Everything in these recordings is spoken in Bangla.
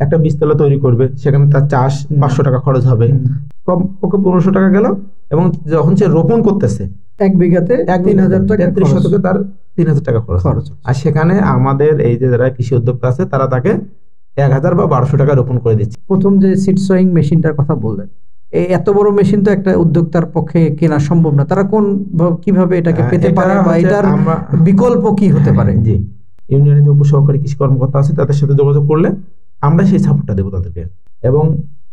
একটা বীজতলা তৈরি করবে সেখানে তার চাষ পাঁচশো টাকা খরচ হবে। কম পক্ষে পনেরোশো টাকা গেল এবং যখন সে রোপণ করতেছে এক বিঘাতে এক তিন হাজার টাকা তেত্রিশ শতকে তার তিন হাজার টাকা খরচ খরচ আর সেখানে আমাদের এই যে যারা কৃষি উদ্যোক্তা আছে তারা তাকে এক হাজার বা বারোশো টাকা রোপণ করে দিচ্ছে। প্রথম যে সিট সোয়িং মেশিনটার কথা বললেন এই এত বড় মেশিন তো একটা উদ্যোক্তার পক্ষে কেনা সম্ভব না। তারা কোন ভাব- কীভাবে এটাকে পেতে পারে বা এটার বিকল্প কি হতে পারে? জি। ইউনিয়নের যে উপসহকারী কৃষি কর্মকর্তা আছে তাদের সাথে যোগাযোগ করলে আমরা সেই সাপোর্টটা দেবো তাদেরকে। এবং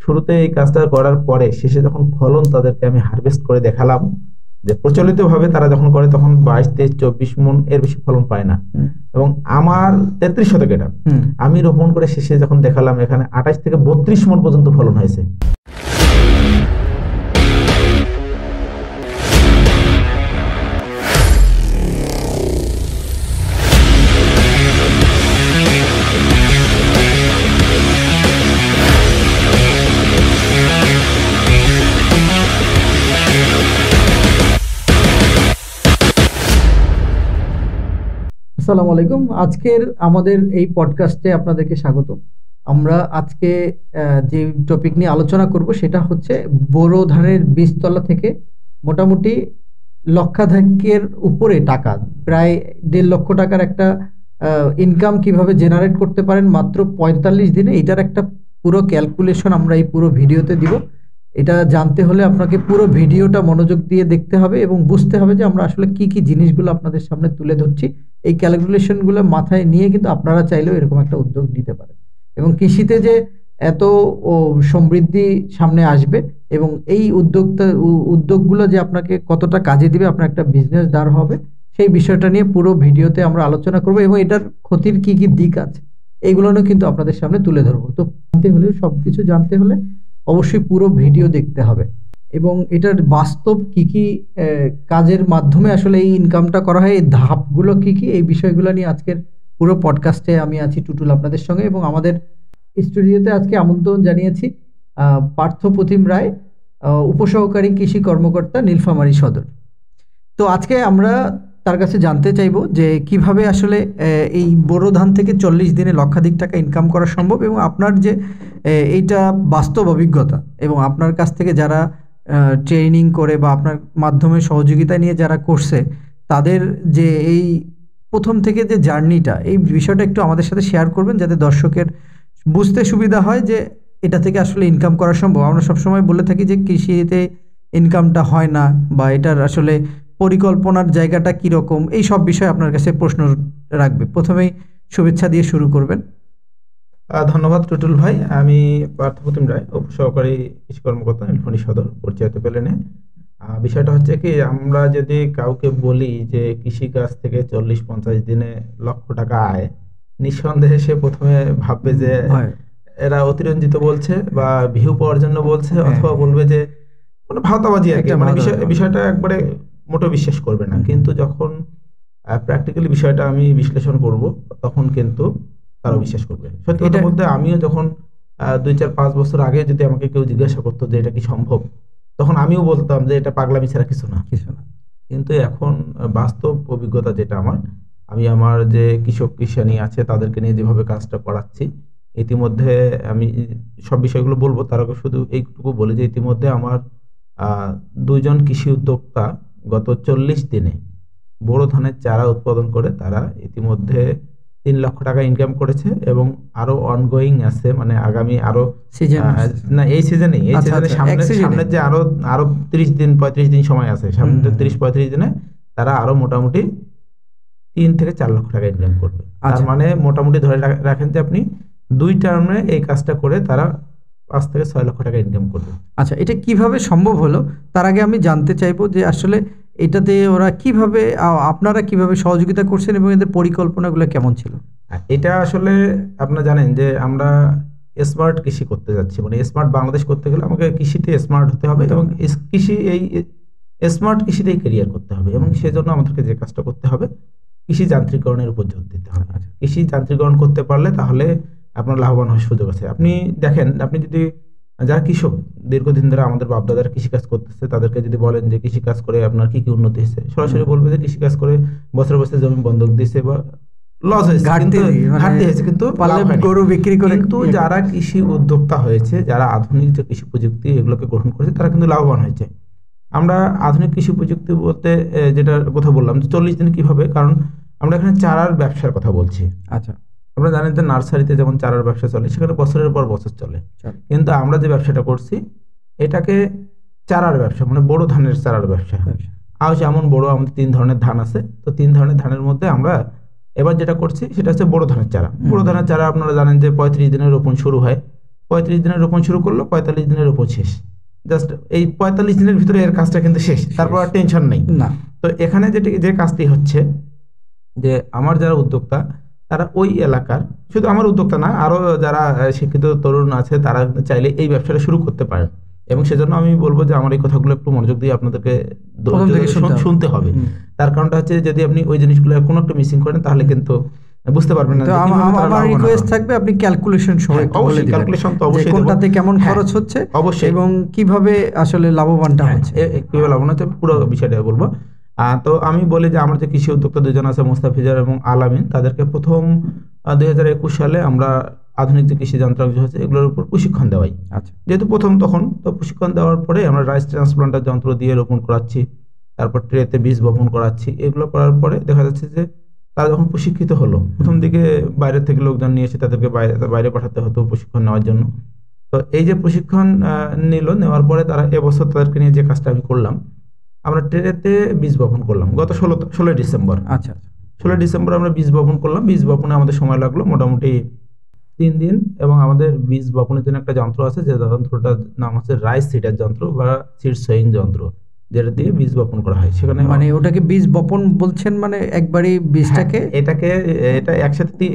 শুরুতে এই কাজটা করার পরে শেষে যখন ফলন তাদেরকে আমি হারভেস্ট করে দেখালাম যে প্রচলিতভাবে তারা যখন করে তখন বাইশ তেইশ চব্বিশ মন এর বেশি ফলন পায় না। এবং আমার তেত্রিশ শতক এটা। আমি রোপণ করে শেষে যখন দেখালাম এখানে আঠাশ থেকে বত্রিশ মন পর্যন্ত ফলন হয়েছে। আসসালামু আলাইকুম। আজকের আমাদের এই পডকাস্টে আপনাদেরকে স্বাগত আমরা আজকে যে টপিক নিয়ে আলোচনা করব সেটা হচ্ছে বোরো ধানের বীজতলা থেকে মোটামুটি লক্ষাধিকের উপরে টাকা, প্রায় দেড় লক্ষ টাকার একটা ইনকাম কীভাবে জেনারেট করতে পারেন মাত্র পঁয়তাল্লিশ দিনে, এটার একটা পুরো ক্যালকুলেশন আমরা এই পুরো ভিডিওতে দিব। এটা জানতে হলে আপনাকে পুরো ভিডিওটা মনোযোগ দিয়ে দেখতে হবে এবং বুঝতে হবে যে আমরা আসলে কি কি জিনিসগুলো আপনাদের সামনে তুলে ধরছি। এই ক্যালকুলেশনগুলো মাথায় নিয়ে কিন্তু আপনারা চাইলেও এরকম একটা উদ্যোগ নিতে পারেন। এবং কৃষিতে যে এত সমৃদ্ধি সামনে আসবে এবং এই উদ্যোগটা, উ- উদ্যোগগুলো যে আপনাকে কতটা কাজে দিবে, আপনার একটা বিজনেস দাঁড় হবে, সেই বিষয়টা নিয়ে পুরো ভিডিওতে আমরা আলোচনা করব এবং এটার ক্ষতির কি কি দিক আছে এইগুলো কিন্তু আপনাদের সামনে তুলে ধরবো। তো জানতে হলে সব কিছু জানতে হলে অবশ্যই পুরো ভিডিও দেখতে হবে। এবং এটার বাস্তব কি কি কাজের মাধ্যমে আসলে এই ইনকামটা করা হয়, এই ধাপগুলো কি কি, এই বিষয়গুলো নিয়ে আজকের পুরো পডকাস্টে আমি আছি টুটুল আপনাদের সঙ্গে এবং আমাদের স্টুডিওতে আজকে আমন্ত্রণ জানিয়েছি পার্থ প্রতিম রায় উপসহকারী কৃষি কর্মকর্তা নীলফামারী সদর। তো আজকে আমরা তার কাছে জানতে চাইব যে কীভাবে আসলে এই বোরো ধান থেকে চল্লিশ দিনে লক্ষাধিক টাকা ইনকাম করা সম্ভব এবং আপনার যে এইটা বাস্তব অভিজ্ঞতা এবং আপনার কাছ থেকে যারা ট্রেনিং করে বা আপনার মাধ্যমে সহযোগিতা নিয়ে যারা করছে, তাদের যে এই প্রথম থেকে যে জার্নিটা, এই বিষয়টা একটু আমাদের সাথে শেয়ার করবেন যাতে দর্শকের বুঝতে সুবিধা হয় যে এটা থেকে আসলে ইনকাম করা সম্ভব। আমরা সবসময় বলে থাকি যে কৃষিতে ইনকামটা হয় না বা এটার আসলে পরিকল্পনার জায়গাটা কীরকম? এই সব বিষয়ে আপনার কাছে প্রশ্ন রাখবে। প্রথমেই শুভেচ্ছা দিয়ে শুরু করবেন। ধন্যবাদ টুটুল ভাই। আমি পার্থপ্রতিম রায় উপসহকারী কৃষি কর্মকর্তা নীলফণি সদর পরিচয় পেলেনে বিষয়টা হচ্ছে কি আমরা যদি কাউকে বলি যে কৃষিকাজ থেকে চল্লিশ পঞ্চাশ দিনে লক্ষ টাকা আয় নিঃসন্দেহে সে প্রথমে ভাববে যে এরা অতিরঞ্জিত বলছে বা ভিউ পাওয়ার জন্য বলছে হ্যাঁ। অথবা বলবে যে মানে ভাওতাবাজি আর কি। মানে বিষয় বিষয়টা একবারে মোটো বিশ্বাস করবে না। কিন্তু যখন প্র্যাকটিক্যালি বিষয়টা আমি বিশ্লেষণ করব তখন কিন্তু তারা বিশ্বাস করবে। সত্যি কথা বলতে আমিও যখন দুই চার পাঁচ বছর আগে যদি আমাকে কেউ জিজ্ঞাসা করতো যে এটা কি সম্ভব তখন আমিও বলতাম যে এটা পাগলামি ছাড়া কিছু না। কিছু না। কিন্তু এখন বাস্তব অভিজ্ঞতা যেটা আমার আমি আমার যে কৃষক কৃষানি আছে তাদেরকে নিয়ে যেভাবে কাজটা করাচ্ছি ইতিমধ্যে আমি সব বিষয়গুলো বলব তার আগে শুধু এইটুকু বলি যে ইতিমধ্যে আমার আহ, দুইজন কৃষি উদ্যোক্তা গত চল্লিশ দিনে বোরো ধানের চারা উৎপাদন করে তারা ইতিমধ্যে তিন লক্ষ টাকা ইনকাম করেছে এবং আরও অনগোয়িং আছে মানে আগামী আরও না এই সিজনেই এই আচ্ছা, সিজনে আচ্ছা, সামনে সামনের যে আরও আরও তিরিশ দিন পঁয়ত্রিশ দিন সময় আছে সামনে। তিরিশ পঁয়ত্রিশ দিনে তারা আরও মোটামুটি তিন থেকে চার লক্ষ টাকা ইনকাম করবে। তার আচ্ছা। মানে মোটামুটি ধরে রাখেন যে আপনি দুই টার্মে এই কাজটা করে তারা পাঁচ থেকে ছয় লক্ষ টাকা ইনকাম করবে। আচ্ছা এটা কীভাবে সম্ভব হলো? তার আগে আমি জানতে চাইব যে আসলে এটাতে ওরা কীভাবে আপনারা কীভাবে সহযোগিতা করছেন এবং এদের পরিকল্পনাগুলো কেমন ছিল? এটা আসলে আপনারা জানেন যে আমরা স্মার্ট কৃষি করতে যাচ্ছি। মানে স্মার্ট বাংলাদেশ করতে গেলে আমাকে কৃষিতে স্মার্ট হতে হবে এবং কৃষি এই স্মার্ট কৃষিতেই ক্যারিয়ার করতে হবে এবং সেজন্য আমাদেরকে যে কাজটা করতে হবে কৃষি যান্ত্রিকরণের উপর জোর দিতে হবে। আচ্ছা। কৃষি যান্ত্রিকরণ করতে পারলে তাহলে আপনার লাভবান হওয়ার সুযোগ আছে। আপনি দেখেন আপনি যদি যারা কৃষক দীর্ঘদিন ধরে আমাদের বাপদাদারা কৃষিকাজ করতেছে তাদেরকে যদি বলেন যে কৃষিকাজ করে আপনার কি কি উন্নতি হয়েছে সরাসরি বলবে যে কৃষিকাজ করে বছর বছর জমি বন্ধক দিয়েছে বা লস হয়েছে কিন্তু মানে ঘাটতি হয়েছে কিন্তু পারলে লাভ হয়নি। গরু বিক্রি করে কিন্তু যারা কৃষি উদ্যোক্তা হয়েছে যারা আধুনিক যে কৃষি প্রযুক্তি এগুলোকে গ্রহণ করেছে তারা কিন্তু লাভবান হয়েছে। আমরা আধুনিক কৃষি প্রযুক্তি বলতে যেটা কথা বললাম যে চল্লিশ দিন কীভাবে কারণ আমরা এখানে চারার ব্যবসার কথা বলছি। আচ্ছা। আমরা জানেন যে নার্সারিতে যেমন চারার ব্যবসা চলে সেখানে বছরের পর বছর চলে। কিন্তু আমরা যে ব্যবসাটা করছি এটাকে চারার ব্যবসা মানে বড় ধানের চারার ব্যবসা। আর যেমন বড় আমাদের তিন ধরনের ধান আছে। তো তিন ধরনের ধানের মধ্যে আমরা এবার যেটা করছি সেটা হচ্ছে বড় ধানের চারা। বড় ধানের চারা আপনারা জানেন যে পঁয়ত্রিশ দিনের রোপণ শুরু হয়। পঁয়ত্রিশ দিনের রোপণ শুরু করল পঁয়তাল্লিশ দিনের রোপণ শেষ। জাস্ট এই পঁয়তাল্লিশ দিনের ভিতরে এর কাজটা কিন্তু শেষ। তারপর আর টেনশন নেই। না। তো এখানে যেটি যে কাজটি হচ্ছে যে আমার যারা উদ্যোক্তা তারা ওই এলাকার শুধু আমার উদ্যোক্তা না আরও যারা শিক্ষিত তরুণ আছে তারা চাইলে এই ব্যবসাটা শুরু করতে পারেন এবং সেজন্য আমি বলব যে আমার এই কথাগুলো একটু মনোযোগ দিয়ে আপনাদেরকে শুনতে হবে। তার কারণটা হচ্ছে যদি আপনি ওই জিনিসগুলো কোনো একটা মিসিং করেন তাহলে কিন্তু বুঝতে পারবেন না আমার রিকোয়েস্ট থাকবে আপনি ক্যালকুলেশন সহ হ্যাঁ, অবশ্যই ক্যালকুলেশন তো অবশ্যই। কোনটাতে কেমন হ্যাঁ, খরচ হচ্ছে অবশ্যই। এবং কীভাবে আসলে লাভবানটা হ্যাঁ, হচ্ছে। কীভাবে লাভবান হচ্ছে পুরো বিষয়টা বলব। তো আমি বলি যে আমার যে কৃষি উদ্যোক্তা দুজন আছে মোস্তাফিজার এবং আলামিন তাদেরকে প্রথম দুই হাজার একুশ সালে আমরা আধুনিক যে কৃষি যন্ত্রাংশ হচ্ছে এগুলোর উপর প্রশিক্ষণ দেওয়াই। আচ্ছা। যেহেতু প্রথম তখন তো প্রশিক্ষণ দেওয়ার পরে আমরা রাইস ট্রান্সপ্লান্টার যন্ত্র দিয়ে রোপণ করাচ্ছি তারপর ট্রেতে বীজ বপন করাচ্ছি এগুলো করার পরে দেখা যাচ্ছে যে তারা যখন প্রশিক্ষিত হলো প্রথম দিকে বাইরে থেকে লোকজন নিয়ে এসে তাদেরকে বাইরে বাইরে পাঠাতে হতো প্রশিক্ষণ নেওয়ার জন্য। তো এই যে প্রশিক্ষণ নিল নেওয়ার পরে তারা এবছর তাদেরকে নিয়ে যে কাজটা আমি করলাম আমরা ট্রেনেতে বীজ বপন করলাম। গত ষোলো ষোলোই ডিসেম্বর। আচ্ছা ষোলোই ডিসেম্বর আমরা বীজ বপন করলাম। বীজ বপনে আমাদের সময় লাগল মোটামুটি তিন দিন এবং আমাদের বীজ বপনের জন্য একটা যন্ত্র আছে যে যন্ত্রটার নাম হচ্ছে রাইস সিডার যন্ত্র বা সিড সোয়িং যন্ত্র। যেটা দিয়ে বীজ বপন করা হয় সেখানে মানে ওটাকে বীজ বপন বলছেন মানে একবারই বীজটাকে? হ্যাঁ, এটাকে এটা একসাথে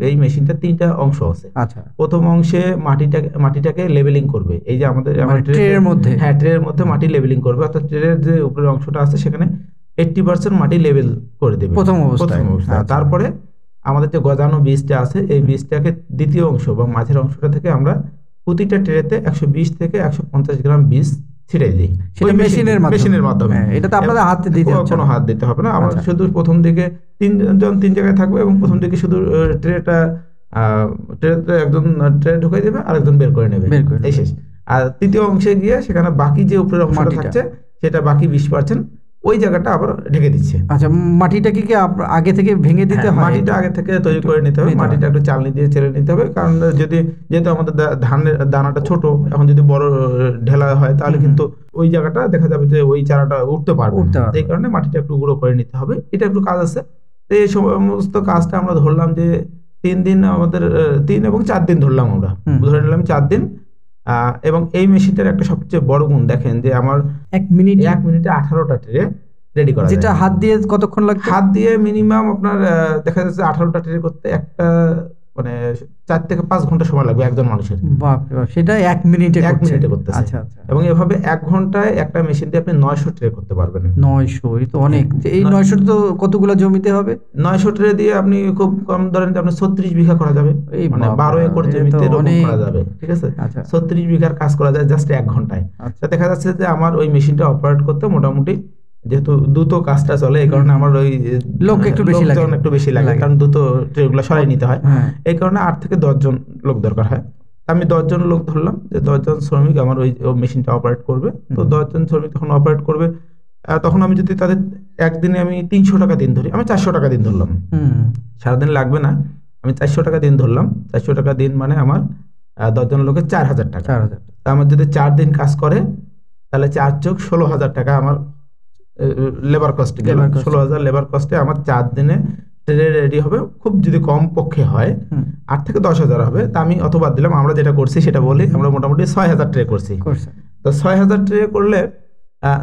এই মেশিনটা তিনটা অংশ আছে। আচ্ছা। প্রথম অংশে মাটিটাকে মাটিটাকে লেভেলিং করবে। এই যে আমাদের মানে আমার ট্রে- ট্রের মধ্যে? হ্যাঁ ট্রের মধ্যে মাটি লেভেলিং করবে। অর্থাৎ ট্রের যে উপরের অংশটা আছে সেখানে এইটটি পার্সেন্ট মাটি লেভেল করে দেবে। প্রথম অবস্থায়। প্রথম অবস্থায়। আচ্ছা। তারপরে আমাদের যে গজানো বীজটা আছে এই বীজটাকে দ্বিতীয় অংশ বা মাঝের অংশটা থেকে আমরা প্রতিটা ট্রেতে একশো বিশ থেকে একশো পঞ্চাশ গ্রাম বীজ ছিটাই দিই। সেটা মেশিনের মেশিনের মাধ্যমে। হ্যাঁ, এটা তো আপনাদের হাতে দিতে কোনো-। হাত দিতে হবে না। আমরা আচ্ছা। শুধু প্রথম দিকে তিনজন তিন জায়গায় থাকবে এবং প্রথম দিকে শুধু ট্রেটা ট্রেতে একজন ট্রে ঢুকাই দেবে আর একজন বের করে নেবে। বের করে নেবে। এই শেষ। আর তৃতীয় অংশে গিয়ে সেখানে বাকি যে উপরের অংশটা থাকছে সেটা বাকি বিশ পার্সেন্ট ওই জায়গাটা আবার ঢেকে দিচ্ছে। আচ্ছা মাটিটাকে কি আগে থেকে ভেঙে দিতে হ্যাঁ, হয়? মাটিটা আগে থেকে তৈরি করে নিতে হবে। মাটিটা একটু চালনি দিয়ে চেলে নিতে হবে। কারণ যদি যেহেতু আমাদের ধানের দানাটা ছোট এখন যদি বড় ঢেলা হয় তাহলে কিন্তু ওই জায়গাটা দেখা যাবে যে ওই চারাটা উঠতে পারবে না। এই কারণে মাটিটা একটু গুঁড়ো করে নিতে হবে। এটা একটু কাজ আছে। তো এই সমস্ত কাজটা আমরা ধরলাম যে তিন দিন আমাদের তিন এবং চার দিন ধরলাম আমরা। ধরে নিলাম চার দিন। এবং এই মেশিনটার একটা সবচেয়ে বড় গুণ দেখেন যে আমার এক মিনিট। এক মিনিটে আঠারোটা ট্রে রেডি করা যেটা হাত দিয়ে কতক্ষণ লাগে হাত দিয়ে মিনিমাম আপনার দেখা যাচ্ছে আঠারোটা ট্রে করতে একটা মানে চার থেকে পাঁচ ঘণ্টা সময় লাগবে একজন মানুষের। সেটা এক মিনিটে এক মিনিটে করতেছে। আচ্ছা আচ্ছা। এবং এভাবে এক ঘন্টায় একটা মেশিন দিয়ে আপনি নয়শো ট্রে করতে পারবেন। নয়শো এই তো অনেক। এই নয়শো তো কতগুলো জমিতে হবে? নয়শো ট্রে দিয়ে আপনি খুব কম ধরেন যে আপনি ছত্রিশ বিঘা করা যাবে। মানে বারো একর জমিতে রোপণ। করা যাবে ঠিক আছে? আচ্ছা। ছত্রিশ বিঘার কাজ করা যায় জাস্ট এক ঘন্টায়। আচ্ছা। দেখা যাচ্ছে যে আমার ওই মেশিনটা অপারেট করতে মোটামুটি যেহেতু দ্রুত কাজটা চলে এই কারণে আমার ওই লোক একটু বেশি লাগে। একটু বেশি লাগে। কারণ দ্রুত ট্রেগুলো সরাই নিতে হয়। হ্যাঁ। এই কারণে আট থেকে দশজন লোক দরকার হয়। আমি দশজন লোক ধরলাম যে দশজন শ্রমিক আমার ওই মেশিনটা অপারেট করবে। তো দশজন শ্রমিক তখন অপারেট করবে তখন আমি যদি তাদের একদিনে আমি তিনশো টাকা দিন ধরি আমি চারশো টাকা দিন ধরলাম। সারাদিন লাগবে না আমি চারশো টাকা দিন ধরলাম। চারশো টাকা দিন মানে আমার দশজন লোকের চার হাজার টাকা। চার হাজার তা আমার যদি চার দিন কাজ করে তাহলে চার চোখ ষোলো হাজার টাকা আমার লেবার কস্ট গেল। ষোলো হাজার লেবার কস্টে আমার চার দিনে ট্রেনে রেডি হবে খুব যদি কম পক্ষে হয় আট থেকে দশ হাজার হবে। তা আমি অত বাদ দিলাম আমরা যেটা করছি সেটা বলি আমরা মোটামুটি ছয় হাজার ট্রে করছি। তো ছয় হাজার ট্রে করলে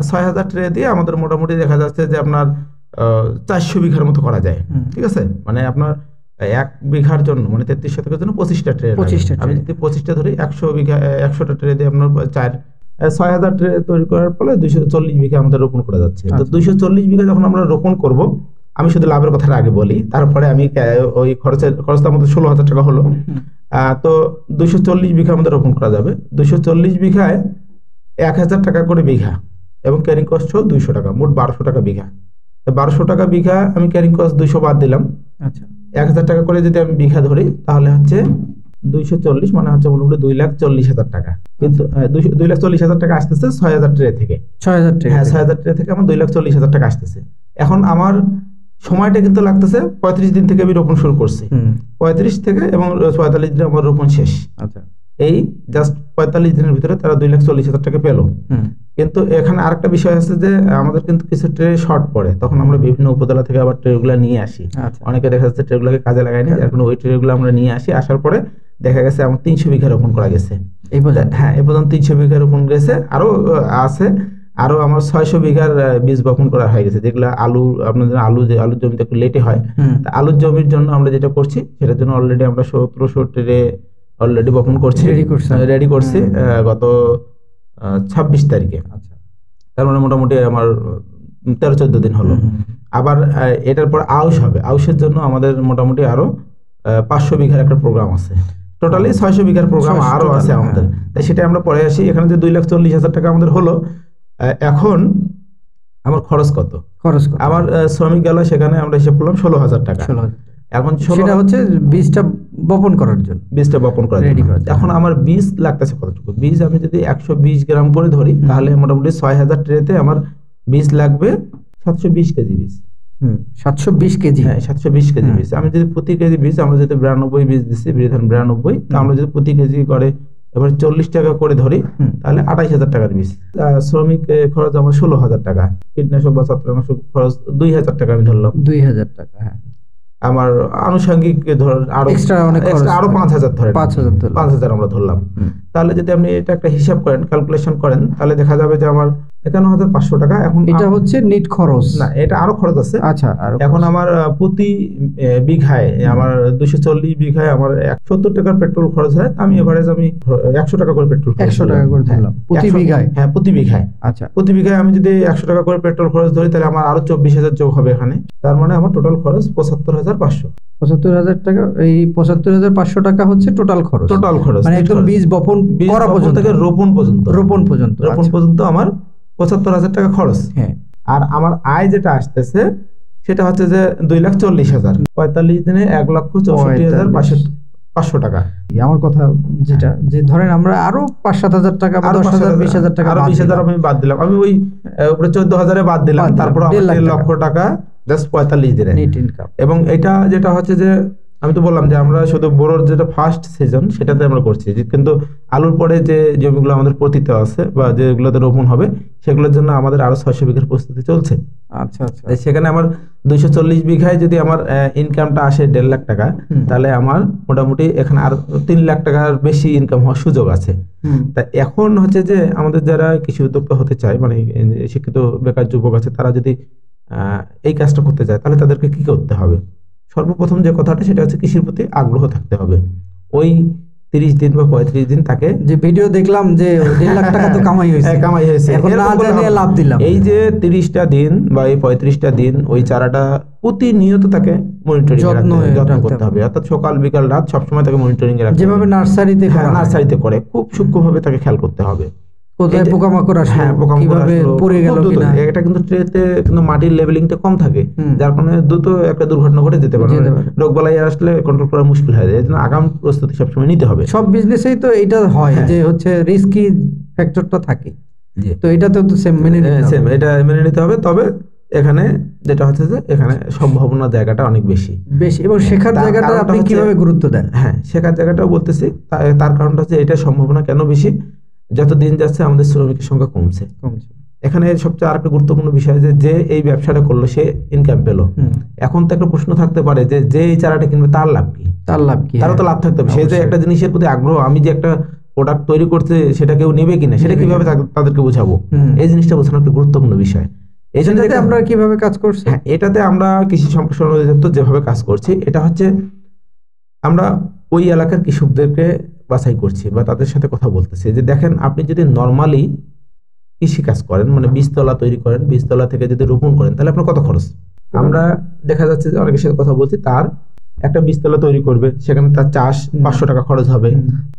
ছয় হাজার ট্রে দিয়ে আমাদের মোটামুটি দেখা যাচ্ছে যে আপনার চারশো বিঘার মতো করা যায়। ঠিক আছে? মানে আপনার এক বিঘার জন্য মানে তেত্রিশ শতকের জন্য পঁচিশটা ট্রে 25টা আমি যদি পঁচিশটা ধরি একশো বিঘা একশোটা ট্রে দিয়ে আপনার চার ছয় হাজার ট্রে তৈরি করার ফলে দুইশো চল্লিশ বিঘা আমাদের রোপণ করা যাচ্ছে। তো আচ্ছা। দুইশো চল্লিশ বিঘা যখন আমরা রোপণ করব আমি শুধু লাভের কথাটা আগে বলি তারপরে আমি ওই খরচের খরচটা আমাদের ষোলো হাজার টাকা হলো। আহ, তো দুইশো চল্লিশ বিঘা আমাদের রোপণ করা যাবে। দুইশো চল্লিশ বিঘায় এক হাজার টাকা করে বিঘা এবং ক্যারিং কস্ট দুইশো টাকা মোট বারোশো টাকা বিঘা। তো বারোশো টাকা বিঘা আমি ক্যারিং কস্ট দুইশো বাদ দিলাম। আচ্ছা। এক হাজার টাকা করে যদি আমি বিঘা ধরি তাহলে হচ্ছে দুইশো চল্লিশ মানে হচ্ছে মোটামুটি দুই লাখ চল্লিশ হাজার টাকা। কিন্তু দুই লাখ চল্লিশ হাজার টাকা আসতেছে ছয় হাজার ট্রে থেকে। ছয় হাজার ট্রে হ্যাঁ ছয় হাজার ট্রে থেকে আমার দুই লাখ চল্লিশ হাজার টাকা আসতেছে। এখন আমার সময়টা কিন্তু লাগতেছে পঁয়ত্রিশ দিন থেকে আমি রোপণ শুরু করছি। পঁয়ত্রিশ থেকে এবং পঁয়তাল্লিশ দিন আমার রোপণ শেষ। আচ্ছা। এই জাস্ট পঁয়তাল্লিশ দিনের ভিতরে তারা দুই লাখ চল্লিশ হাজার টাকা পেল। কিন্তু এখানে আরেকটা বিষয় আছে যে আমাদের কিন্তু কিছু ট্রে শর্ট পড়ে। তখন আমরা বিভিন্ন উপজেলা থেকে আবার ট্রেগুলো নিয়ে আসি। আচ্ছা। অনেকে দেখা যাচ্ছে ট্রেগুলোকে কাজে যার কারণে ওই ট্রেগুলো আমরা নিয়ে আসি। আসার পরে দেখা গেছে আমার তিনশো বিঘা রোপণ করা গেছে। হ্যাঁ এ পর্যন্ত তিনশো বিঘা রোপণ গেছে। আরও আছে। আরও আমার ছয়শো বিঘার বীজ বপন করা হয়ে গেছে। যেগুলো আলু আপনাদের আলু যে আলুর জমিতে একটু লেটে হয় তা আলুর জমির জন্য আমরা যেটা করছি সেটার জন্য অলরেডি আমরা সতেরোশো ট্রে অলরেডি বপন করছি। রেডি করছেন। রেডি করছি গত ছাব্বিশ তারিখে। আচ্ছা। তার মানে মোটামুটি আমার তেরো চোদ্দ দিন হলো। আবার এটার পর আউশ হবে। আউশের জন্য আমাদের মোটামুটি আরও পাঁচশো বিঘার একটা প্রোগ্রাম আছে। টোটালি ছয়শো বিঘার প্রোগ্রাম আরও আছে আমাদের। হ্যাঁ। তাই সেটা আমরা পরে আসি। এখানে যে দুই লাখ চল্লিশ হাজার টাকা আমাদের হলো এখন আমার খরচ কত? খরচ কত? আমার শ্রমিক গেল সেখানে আমরা হিসাব করলাম ষোলো হাজার টাকা। ষোলো হাজার টাকা। এখন সেটা হচ্ছে বীজটা বপন করার জন্য। বীজটা বপন করার জন্য। এখন আমার বীজ লাগতেছে কতটুকু? বীজ আমি যদি একশো বিশ গ্রাম করে ধরি তাহলে মোটামুটি ছয় হাজার ট্রেতে আমার বীজ লাগবে সাতশো বিশ কেজি বীজ। হুম সাতশো বিশ কেজি। হ্যাঁ সাতশো বিশ কেজি বীজ। আমি যদি প্রতি কেজি বীজ আমরা যদি বিরানব্বই বীজ দিচ্ছি বিধান বিরানব্বই তা আমরা যদি প্রতি কেজি করে এবার চল্লিশ টাকা করে ধরি তাহলে আঠাইশ হাজার টাকার বীজ। শ্রমিক খরচ আমার ষোলো হাজার টাকা। কীটনাশক বা ছত্রাকনাশক খরচ দুই হাজার টাকা আমি ধরলাম। দুই হাজার টাকা হ্যাঁ। আমার আনুষঙ্গিক ধর আরও এক্সট্রা অনেক আরও পাঁচ হাজার ধরে পাঁচ হাজার। পাঁচ হাজার আমরা ধরলাম। তাহলে যদি আপনি এটা একটা হিসাব করেন ক্যালকুলেশন করেন তাহলে দেখা যাবে যে আমার একান্ন হাজার পাঁচশো টাকা এখন এটা হচ্ছে নিট খরচ। না এটা আরও খরচ আছে। আচ্ছা এখন আমার প্রতি বিঘায় আমার দুশো চল্লিশ বিঘায় আমার সত্তর টাকার পেট্রোল খরচ হয়। আমি এভারেজ আমি একশো টাকা করে পেট্রোল একশো টাকা করে হ্যাঁ, ধরলাম প্রতি বিঘায়? হ্যাঁ প্রতি বিঘায়। আচ্ছা। প্রতি বিঘায় আমি যদি একশো টাকা করে পেট্রোল খরচ ধরি তাহলে আমার আরও চব্বিশ হাজার যোগ হবে এখানে। তার মানে আমার টোটাল খরচ পঁচাত্তর হাজার পাঁচশো। পঁচাত্তর হাজার টাকা এই পঁচাত্তর হাজার পাঁচশো টাকা হচ্ছে টোটাল খরচ। টোটাল খরচ মানে একদম বীজ বপন করা পর্যন্ত। থেকে রোপণ পর্যন্ত। রোপণ পর্যন্ত রোপণ আচ্ছা। পর্যন্ত আমার পঁচাত্তর হাজার টাকা খরচ। হ্যাঁ। আর আমার আয় যেটা আসতেছে সেটা হচ্ছে যে দুই লাখ চল্লিশ হাজার। পঁয়তাল্লিশ দিনে এক লক্ষ চৌষট্টি হাজার পাঁচশো টাকা। আমার কথা যেটা যে ধরেন আমরা আরও পাঁচ সাত হাজার টাকা দশ হাজার বিশ হাজার টাকা আরও বিশ হাজার আমি বাদ দিলাম। আমি ওই উপরে চোদ্দ হাজারে বাদ দিলাম। তারপর দেড়। লক্ষ টাকা জাস্ট পঁয়তাল্লিশ দিনে নেট ইনকাম এবং এটা যেটা হচ্ছে যে আমি তো বললাম যে আমরা শুধু বোরোর যেটা ফার্স্ট সিজন সেটাতে আমরা করছি। কিন্তু আলুর পরে যে জমিগুলো আমাদের পতিত আছে বা যেগুলোতে রোপণ হবে সেগুলোর জন্য আমাদের আরও ছয়শো বিঘার প্রস্তুতি চলছে। আচ্ছা আচ্ছা। সেখানে আমার দুইশো চল্লিশ বিঘায় যদি আমার ইনকামটা আসে দেড় লাখ টাকা তাহলে আমার মোটামুটি এখানে আর তিন লাখ টাকার বেশি ইনকাম হওয়ার সুযোগ আছে। তা এখন হচ্ছে যে আমাদের যারা কৃষি উদ্যোক্তা হতে চায় মানে শিক্ষিত বেকার যুবক আছে তারা যদি এই কাজটা করতে চায় তাহলে তাদেরকে কি করতে হবে? সর্বপ্রথম যে কথাটা সেটা হচ্ছে কৃষির প্রতি আগ্রহ থাকতে হবে। ওই তিরিশ দিন বা পঁয়ত্রিশ দিন তাকে যে ভিডিও দেখলাম যে দেড় লাখ টাকা তো কামাই হয়েছে। হ্যাঁ, কামাই হয়েছে। লাভ দিলাম। এই যে তিরিশটা দিন বা এই পঁয়ত্রিশটা দিন ওই চারাটা প্রতিনিয়ত তাকে মনিটরিং যত্ন করতে হবে। অর্থাৎ সকাল বিকাল রাত সবসময় তাকে মনিটরিং এ যেভাবে নার্সারিতে হ্যাঁ, নার্সারিতে করে। খুব সূক্ষ্মভাবে তাকে খেয়াল করতে হবে। কোথায় এটা- পোকামাকড় আসলো? হ্যাঁ পোকামাকড় কীভাবে পড়ে গেল কিনা? এটা কিন্তু ট্রেতে কিন্তু মাটির লেভেলিংটা কম থাকে। যার কারণে দ্রুত একটা দুর্ঘটনা ঘটে যেতে পারে। যেতে পারে। রোগবালাই আসলে কন্ট্রোল করা মুশকিল হয়ে। যায় আগাম প্রস্তুতি সবসময় নিতে হবে। সব বিজনেসেই তো এটা হয় হ্যাঁ। যে হচ্ছে রিস্কি ফ্যাক্টরটা থাকে। তো এটাতে তো সেম মেনে নিতে হ্যাঁ, এটা মেনে নিতে হবে। তবে এখানে যেটা হচ্ছে যে এখানে সম্ভাবনার জায়গাটা অনেক বেশি। বেশ এবং শেখার জায়গাটা আপনি কীভাবে গুরুত্ব দেন? হ্যাঁ শেখার জায়গাটাও বলতেছি। তার কারণটা হচ্ছে এটা সম্ভাবনা কেন বেশি? যত দিন যাচ্ছে আমাদের শ্রমিকের সংখ্যা কমছে। কমছে। এখানে সবচেয়ে আরেকটা গুরুত্বপূর্ণ বিষয় যে যে এই ব্যবসাটা করল সে ইনকাম পেল। এখন তো একটা প্রশ্ন থাকতে পারে যে যে এই চারাটা কিনবে তার লাভ কি? তার লাভ কি? তারও তো হ্যাঁ। লাভ থাকতে হবে। সে যে একটা জিনিসের প্রতি আগ্রহ আমি যে একটা প্রোডাক্ট তৈরি করতে সেটা কেউ নেবে কিনা সেটা কীভাবে তাদেরকে বোঝাবো। এই জিনিসটা বোঝানো একটা গুরুত্বপূর্ণ বিষয়। এই জন্য আপনারা কীভাবে কাজ করছেন হ্যাঁ এটাতে আমরা কৃষি সম্প্রসারণ অধিদপ্তর যেভাবে কাজ করছি এটা হচ্ছে আমরা ওই এলাকার কৃষকদেরকে বাছাই করছি বা তাদের সাথে কথা বলতেছি যে দেখেন আপনি যদি নর্মালি কৃষি কাজ করেন মানে বীজতলা তৈরি করেন বীজতলা থেকে যদি রোপণ করেন তাহলে আপনার কত খরচ? আমরা দেখা যাচ্ছে যে অনেকের সাথে কথা বলছি তার একটা বীজতলা তৈরি করবে সেখানে তার চাষ পাঁচশো টাকা খরচ হবে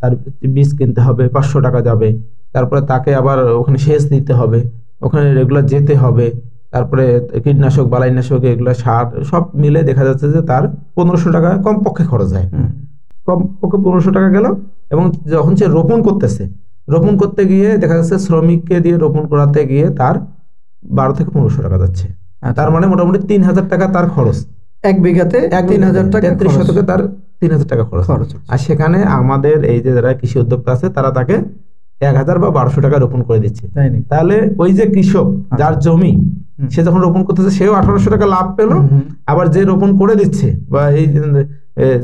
তার বীজ কিনতে হবে পাঁচশো টাকা যাবে তারপরে তাকে আবার ওখানে সেচ দিতে হবে ওখানে রেগুলার যেতে হবে তারপরে কীটনাশক বালাইনাশক এগুলো সার সব মিলে দেখা যাচ্ছে যে তার পনেরোশো টাকা কম পক্ষে খরচ হয়। হুম। কম পক্ষে পনেরোশো টাকা গেল এবং যখন সে রোপণ করতেছে রোপণ করতে গিয়ে দেখা যাচ্ছে শ্রমিককে দিয়ে রোপণ করাতে গিয়ে তার বারো থেকে পনেরোশো টাকা যাচ্ছে। আচ্ছা। তার মানে মোটামুটি তিন হাজার টাকা তার খরচ। এক বিঘাতে এক তিন হাজার টাকা তেত্রিশ খরচ- শতকে তার তিন হাজার টাকা খরচ। আর সেখানে আমাদের এই যে যারা কৃষি উদ্যোক্তা আছে তারা তাকে এক হাজার বা বারোশো টাকা রোপণ করে দিচ্ছে। তাই তাহলে ওই যে কৃষক যার জমি সে যখন রোপণ করতেছে সেও আঠারোশো টাকা লাভ পেল। আবার যে রোপণ করে দিচ্ছে বা এই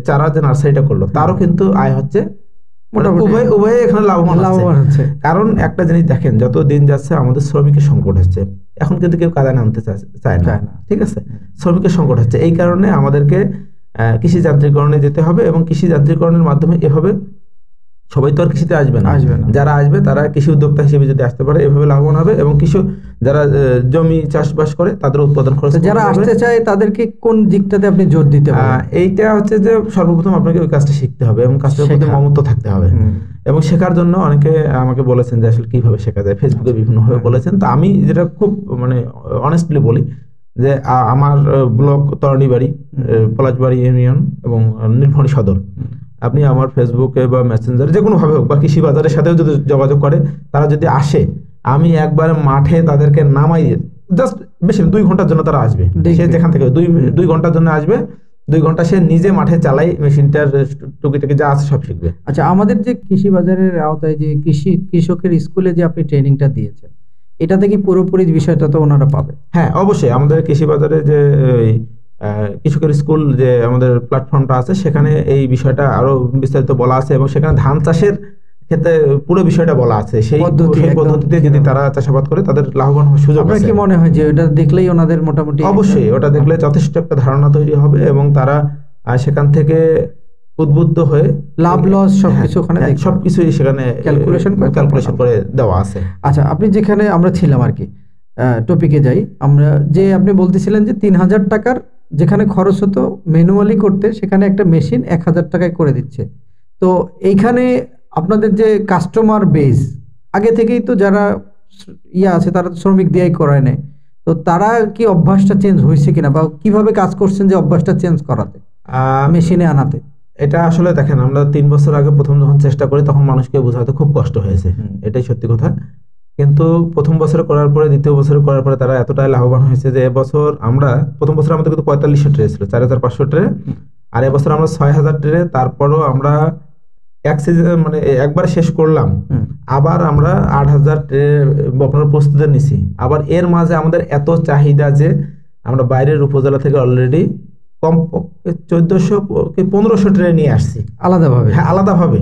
চারা যে নার্সারিটা করল তারও কিন্তু আয় হচ্ছে উভয় উভয়ে এখানে লাভবান লাভবান হচ্ছে। কারণ একটা জিনিস দেখেন যত দিন যাচ্ছে আমাদের শ্রমিকের সংকট হচ্ছে। এখন কিন্তু কেউ কাদায় নামতে চায় না। চায় না। ঠিক আছে? শ্রমিকের সংকট হচ্ছে। এই কারণে আমাদেরকে কৃষি যান্ত্রিকরণে যেতে হবে এবং কৃষি যান্ত্রিকরণের মাধ্যমে এভাবে সবাই তো আর কৃষিতে আসবে না। আসবে না। যারা আসবে তারা কৃষি উদ্যোক্তা হিসেবে যদি আসতে পারে এভাবে লাভবান হবে এবং কৃষি যারা জমি চাষবাস করে তাদের উৎপাদন খরচ যারা আসতে চায় তাদেরকে কোন দিকটাতে আপনি জোর দিতে পারেন? এইটা হচ্ছে যে সর্বপ্রথম আপনাকে ওই কাজটা শিখতে হবে এবং কাজটার প্রতি মমত্ব থাকতে হবে। এবং শেখার জন্য অনেকে আমাকে বলেছেন যে আসলে কীভাবে শেখা যায়। ফেসবুকে বিভিন্নভাবে বলেছেন। তো আমি যেটা খুব মানে অনেস্টলি বলি যে আমার block blog Taranibari Palashbari union এবং নীলফণি সদর। আপনি আমার ফেসবুকে বা মেসেঞ্জারে যে কোনোভাবে হোক বা কৃষি বাজারের সাথেও যদি যোগাযোগ করে তারা যদি আসে আমি একবার মাঠে তাদেরকে নামাই জাস্ট বেশি দুই ঘণ্টার জন্য তারা আসবে। সে যেখান থেকে দুই দুই ঘণ্টার জন্য আসবে দুই ঘণ্টা সে নিজে মাঠে চালাই মেশিনটার টুকিটাকি যা আছে সব শিখবে। আচ্ছা আমাদের যে কৃষি বাজারের আওতায় যে কৃষি কৃষকের স্কুলে যে আপনি ট্রেনিংটা দিয়েছেন এটাতে কি পুরোপুরি বিষয়টা তো ওনারা পাবে? হ্যাঁ অবশ্যই। আমাদের কৃষি বাজারে যে কৃষকের স্কুল যে আমাদের প্ল্যাটফর্মটা আছে সেখানে এই বিষয়টা আরও বিস্তারিত বলা আছে এবং সেখানে ধান চাষের ক্ষেত্রে পুরো বিষয়টা বলা আছে। সেই। পদ্ধতিতে যদি তারা চাষাবাদ করে তাদের লাভবান হওয়ার সুযোগ আছে। কি মনে হয় যে ওটা দেখলেই ওনাদের মোটামুটি অবশ্যই ওটা দেখলে যথেষ্ট একটা ধারণা তৈরি হবে এবং তারা সেখান থেকে উদ্বুদ্ধ হয়ে লাভ লস সবকিছু হ্যাঁ, ওখানে হ্যাঁ, দেখতে সবকিছুই সেখানে ক্যালকুলেশন করে ক্যালকুলেশন করে দেওয়া আছে। আচ্ছা আপনি যেখানে আমরা ছিলাম আর কি টপিকে যাই। আমরা যে আপনি বলতেছিলেন যে তিন হাজার টাকার যেখানে খরচ হতো ম্যানুয়ালি করতে সেখানে একটা মেশিন এক হাজার টাকায় করে দিচ্ছে। তো এইখানে আপনাদের যে কাস্টমার বেস আগে থেকেই তো যারা ইয়ে আছে তারা শ্রমিক দিয়েই করায় নেয়। তো তারা কি অভ্যাসটা চেঞ্জ হয়েছে কিনা বা কীভাবে কাজ করছেন যে অভ্যাসটা চেঞ্জ করাতে মেশিনে আনাতে? এটা আসলে দেখেন আমরা তিন বছর আগে প্রথম যখন চেষ্টা করি তখন মানুষকে বোঝাতে খুব কষ্ট হয়েছে। এটাই সত্যি কথা। কিন্তু প্রথম বছরে করার পরে দ্বিতীয় বছরে করার পরে তারা এতটাই লাভবান হয়েছে যে এবছর আমরা প্রথম বছর আমাদের কিন্তু পঁয়তাল্লিশশো ট্রে ছিল চার হাজার পাঁচশো ট্রে আর এবছর আমরা ছয় হাজার ট্রে তারপরও আমরা এক সিজন মানে একবার শেষ করলাম। আবার আমরা আট হাজার ট্রে বপনের প্রস্তুতি নিছি। আবার এর মাঝে আমাদের এত চাহিদা যে আমরা বাইরের উপজেলা থেকে অলরেডি কমপক্ষে চোদ্দশো কি পনেরোশো ট্রে নিয়ে আসছি। আলাদাভাবে। হ্যাঁ আলাদাভাবে।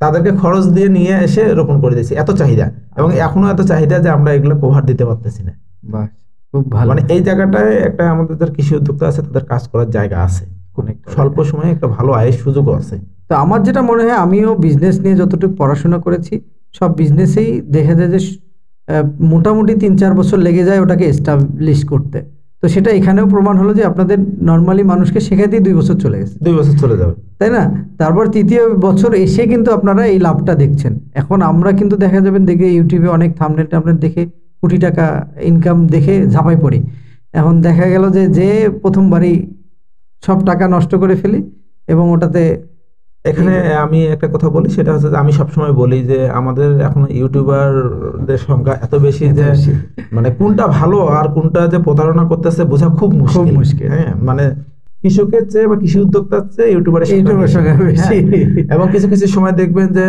তাদেরকে খরচ দিয়ে নিয়ে এসে রোপণ করে দিয়েছি এত চাহিদা। এবং এখনও এত চাহিদা যে আমরা এগুলো কভার দিতে পারতেছি না। খুব ভালো। মানে এই জায়গাটায় একটা আমাদের যারা কৃষি উদ্যোক্তা আছে তাদের কাজ করার জায়গা আছে। স্বল্প সময়ে একটা ভালো আয়ের সুযোগও আছে। তো আমার যেটা মনে হয় আমিও বিজনেস নিয়ে যতটুকু পড়াশোনা করেছি সব বিজনেসেই দেখা যায় যে মোটামুটি তিন চার বছর লেগে যায় ওটাকে এস্টাবলিশ করতে। তো সেটা এখানেও প্রমাণ হলো যে আপনাদের নর্মালি মানুষকে শেখাতেই দুই বছর চলে গেছে। দুই বছর চলে যাবে। তাই না? তারপর তৃতীয় বছর এসে কিন্তু আপনারা এই লাভটা দেখছেন। এখন আমরা কিন্তু দেখা যাবেন দেখে ইউটিউবে অনেক থামনেল টামনেল দেখে কোটি টাকা ইনকাম দেখে ঝাঁপাই পড়ি। এখন দেখা গেল যে যে প্রথমবারই সব টাকা নষ্ট করে ফেলি এবং ওটাতে এখানে আমি একটা কথা বলি সেটা হচ্ছে যে আমি সবসময় বলি যে আমাদের এখন ইউটিউবারদের সংখ্যা এত বেশি যে মানে কোনটা ভালো আর কোনটা যে প্রতারণা করতেছে বোঝা খুব মুশকিল। মুশকিল। হ্যাঁ মানে কৃষকের চেয়ে বা কৃষি উদ্যোক্তার চেয়ে ইউটিউবারের সংখ্যা বেশি। হ্যাঁ, এবং কিছু কিছু সময় দেখবেন যে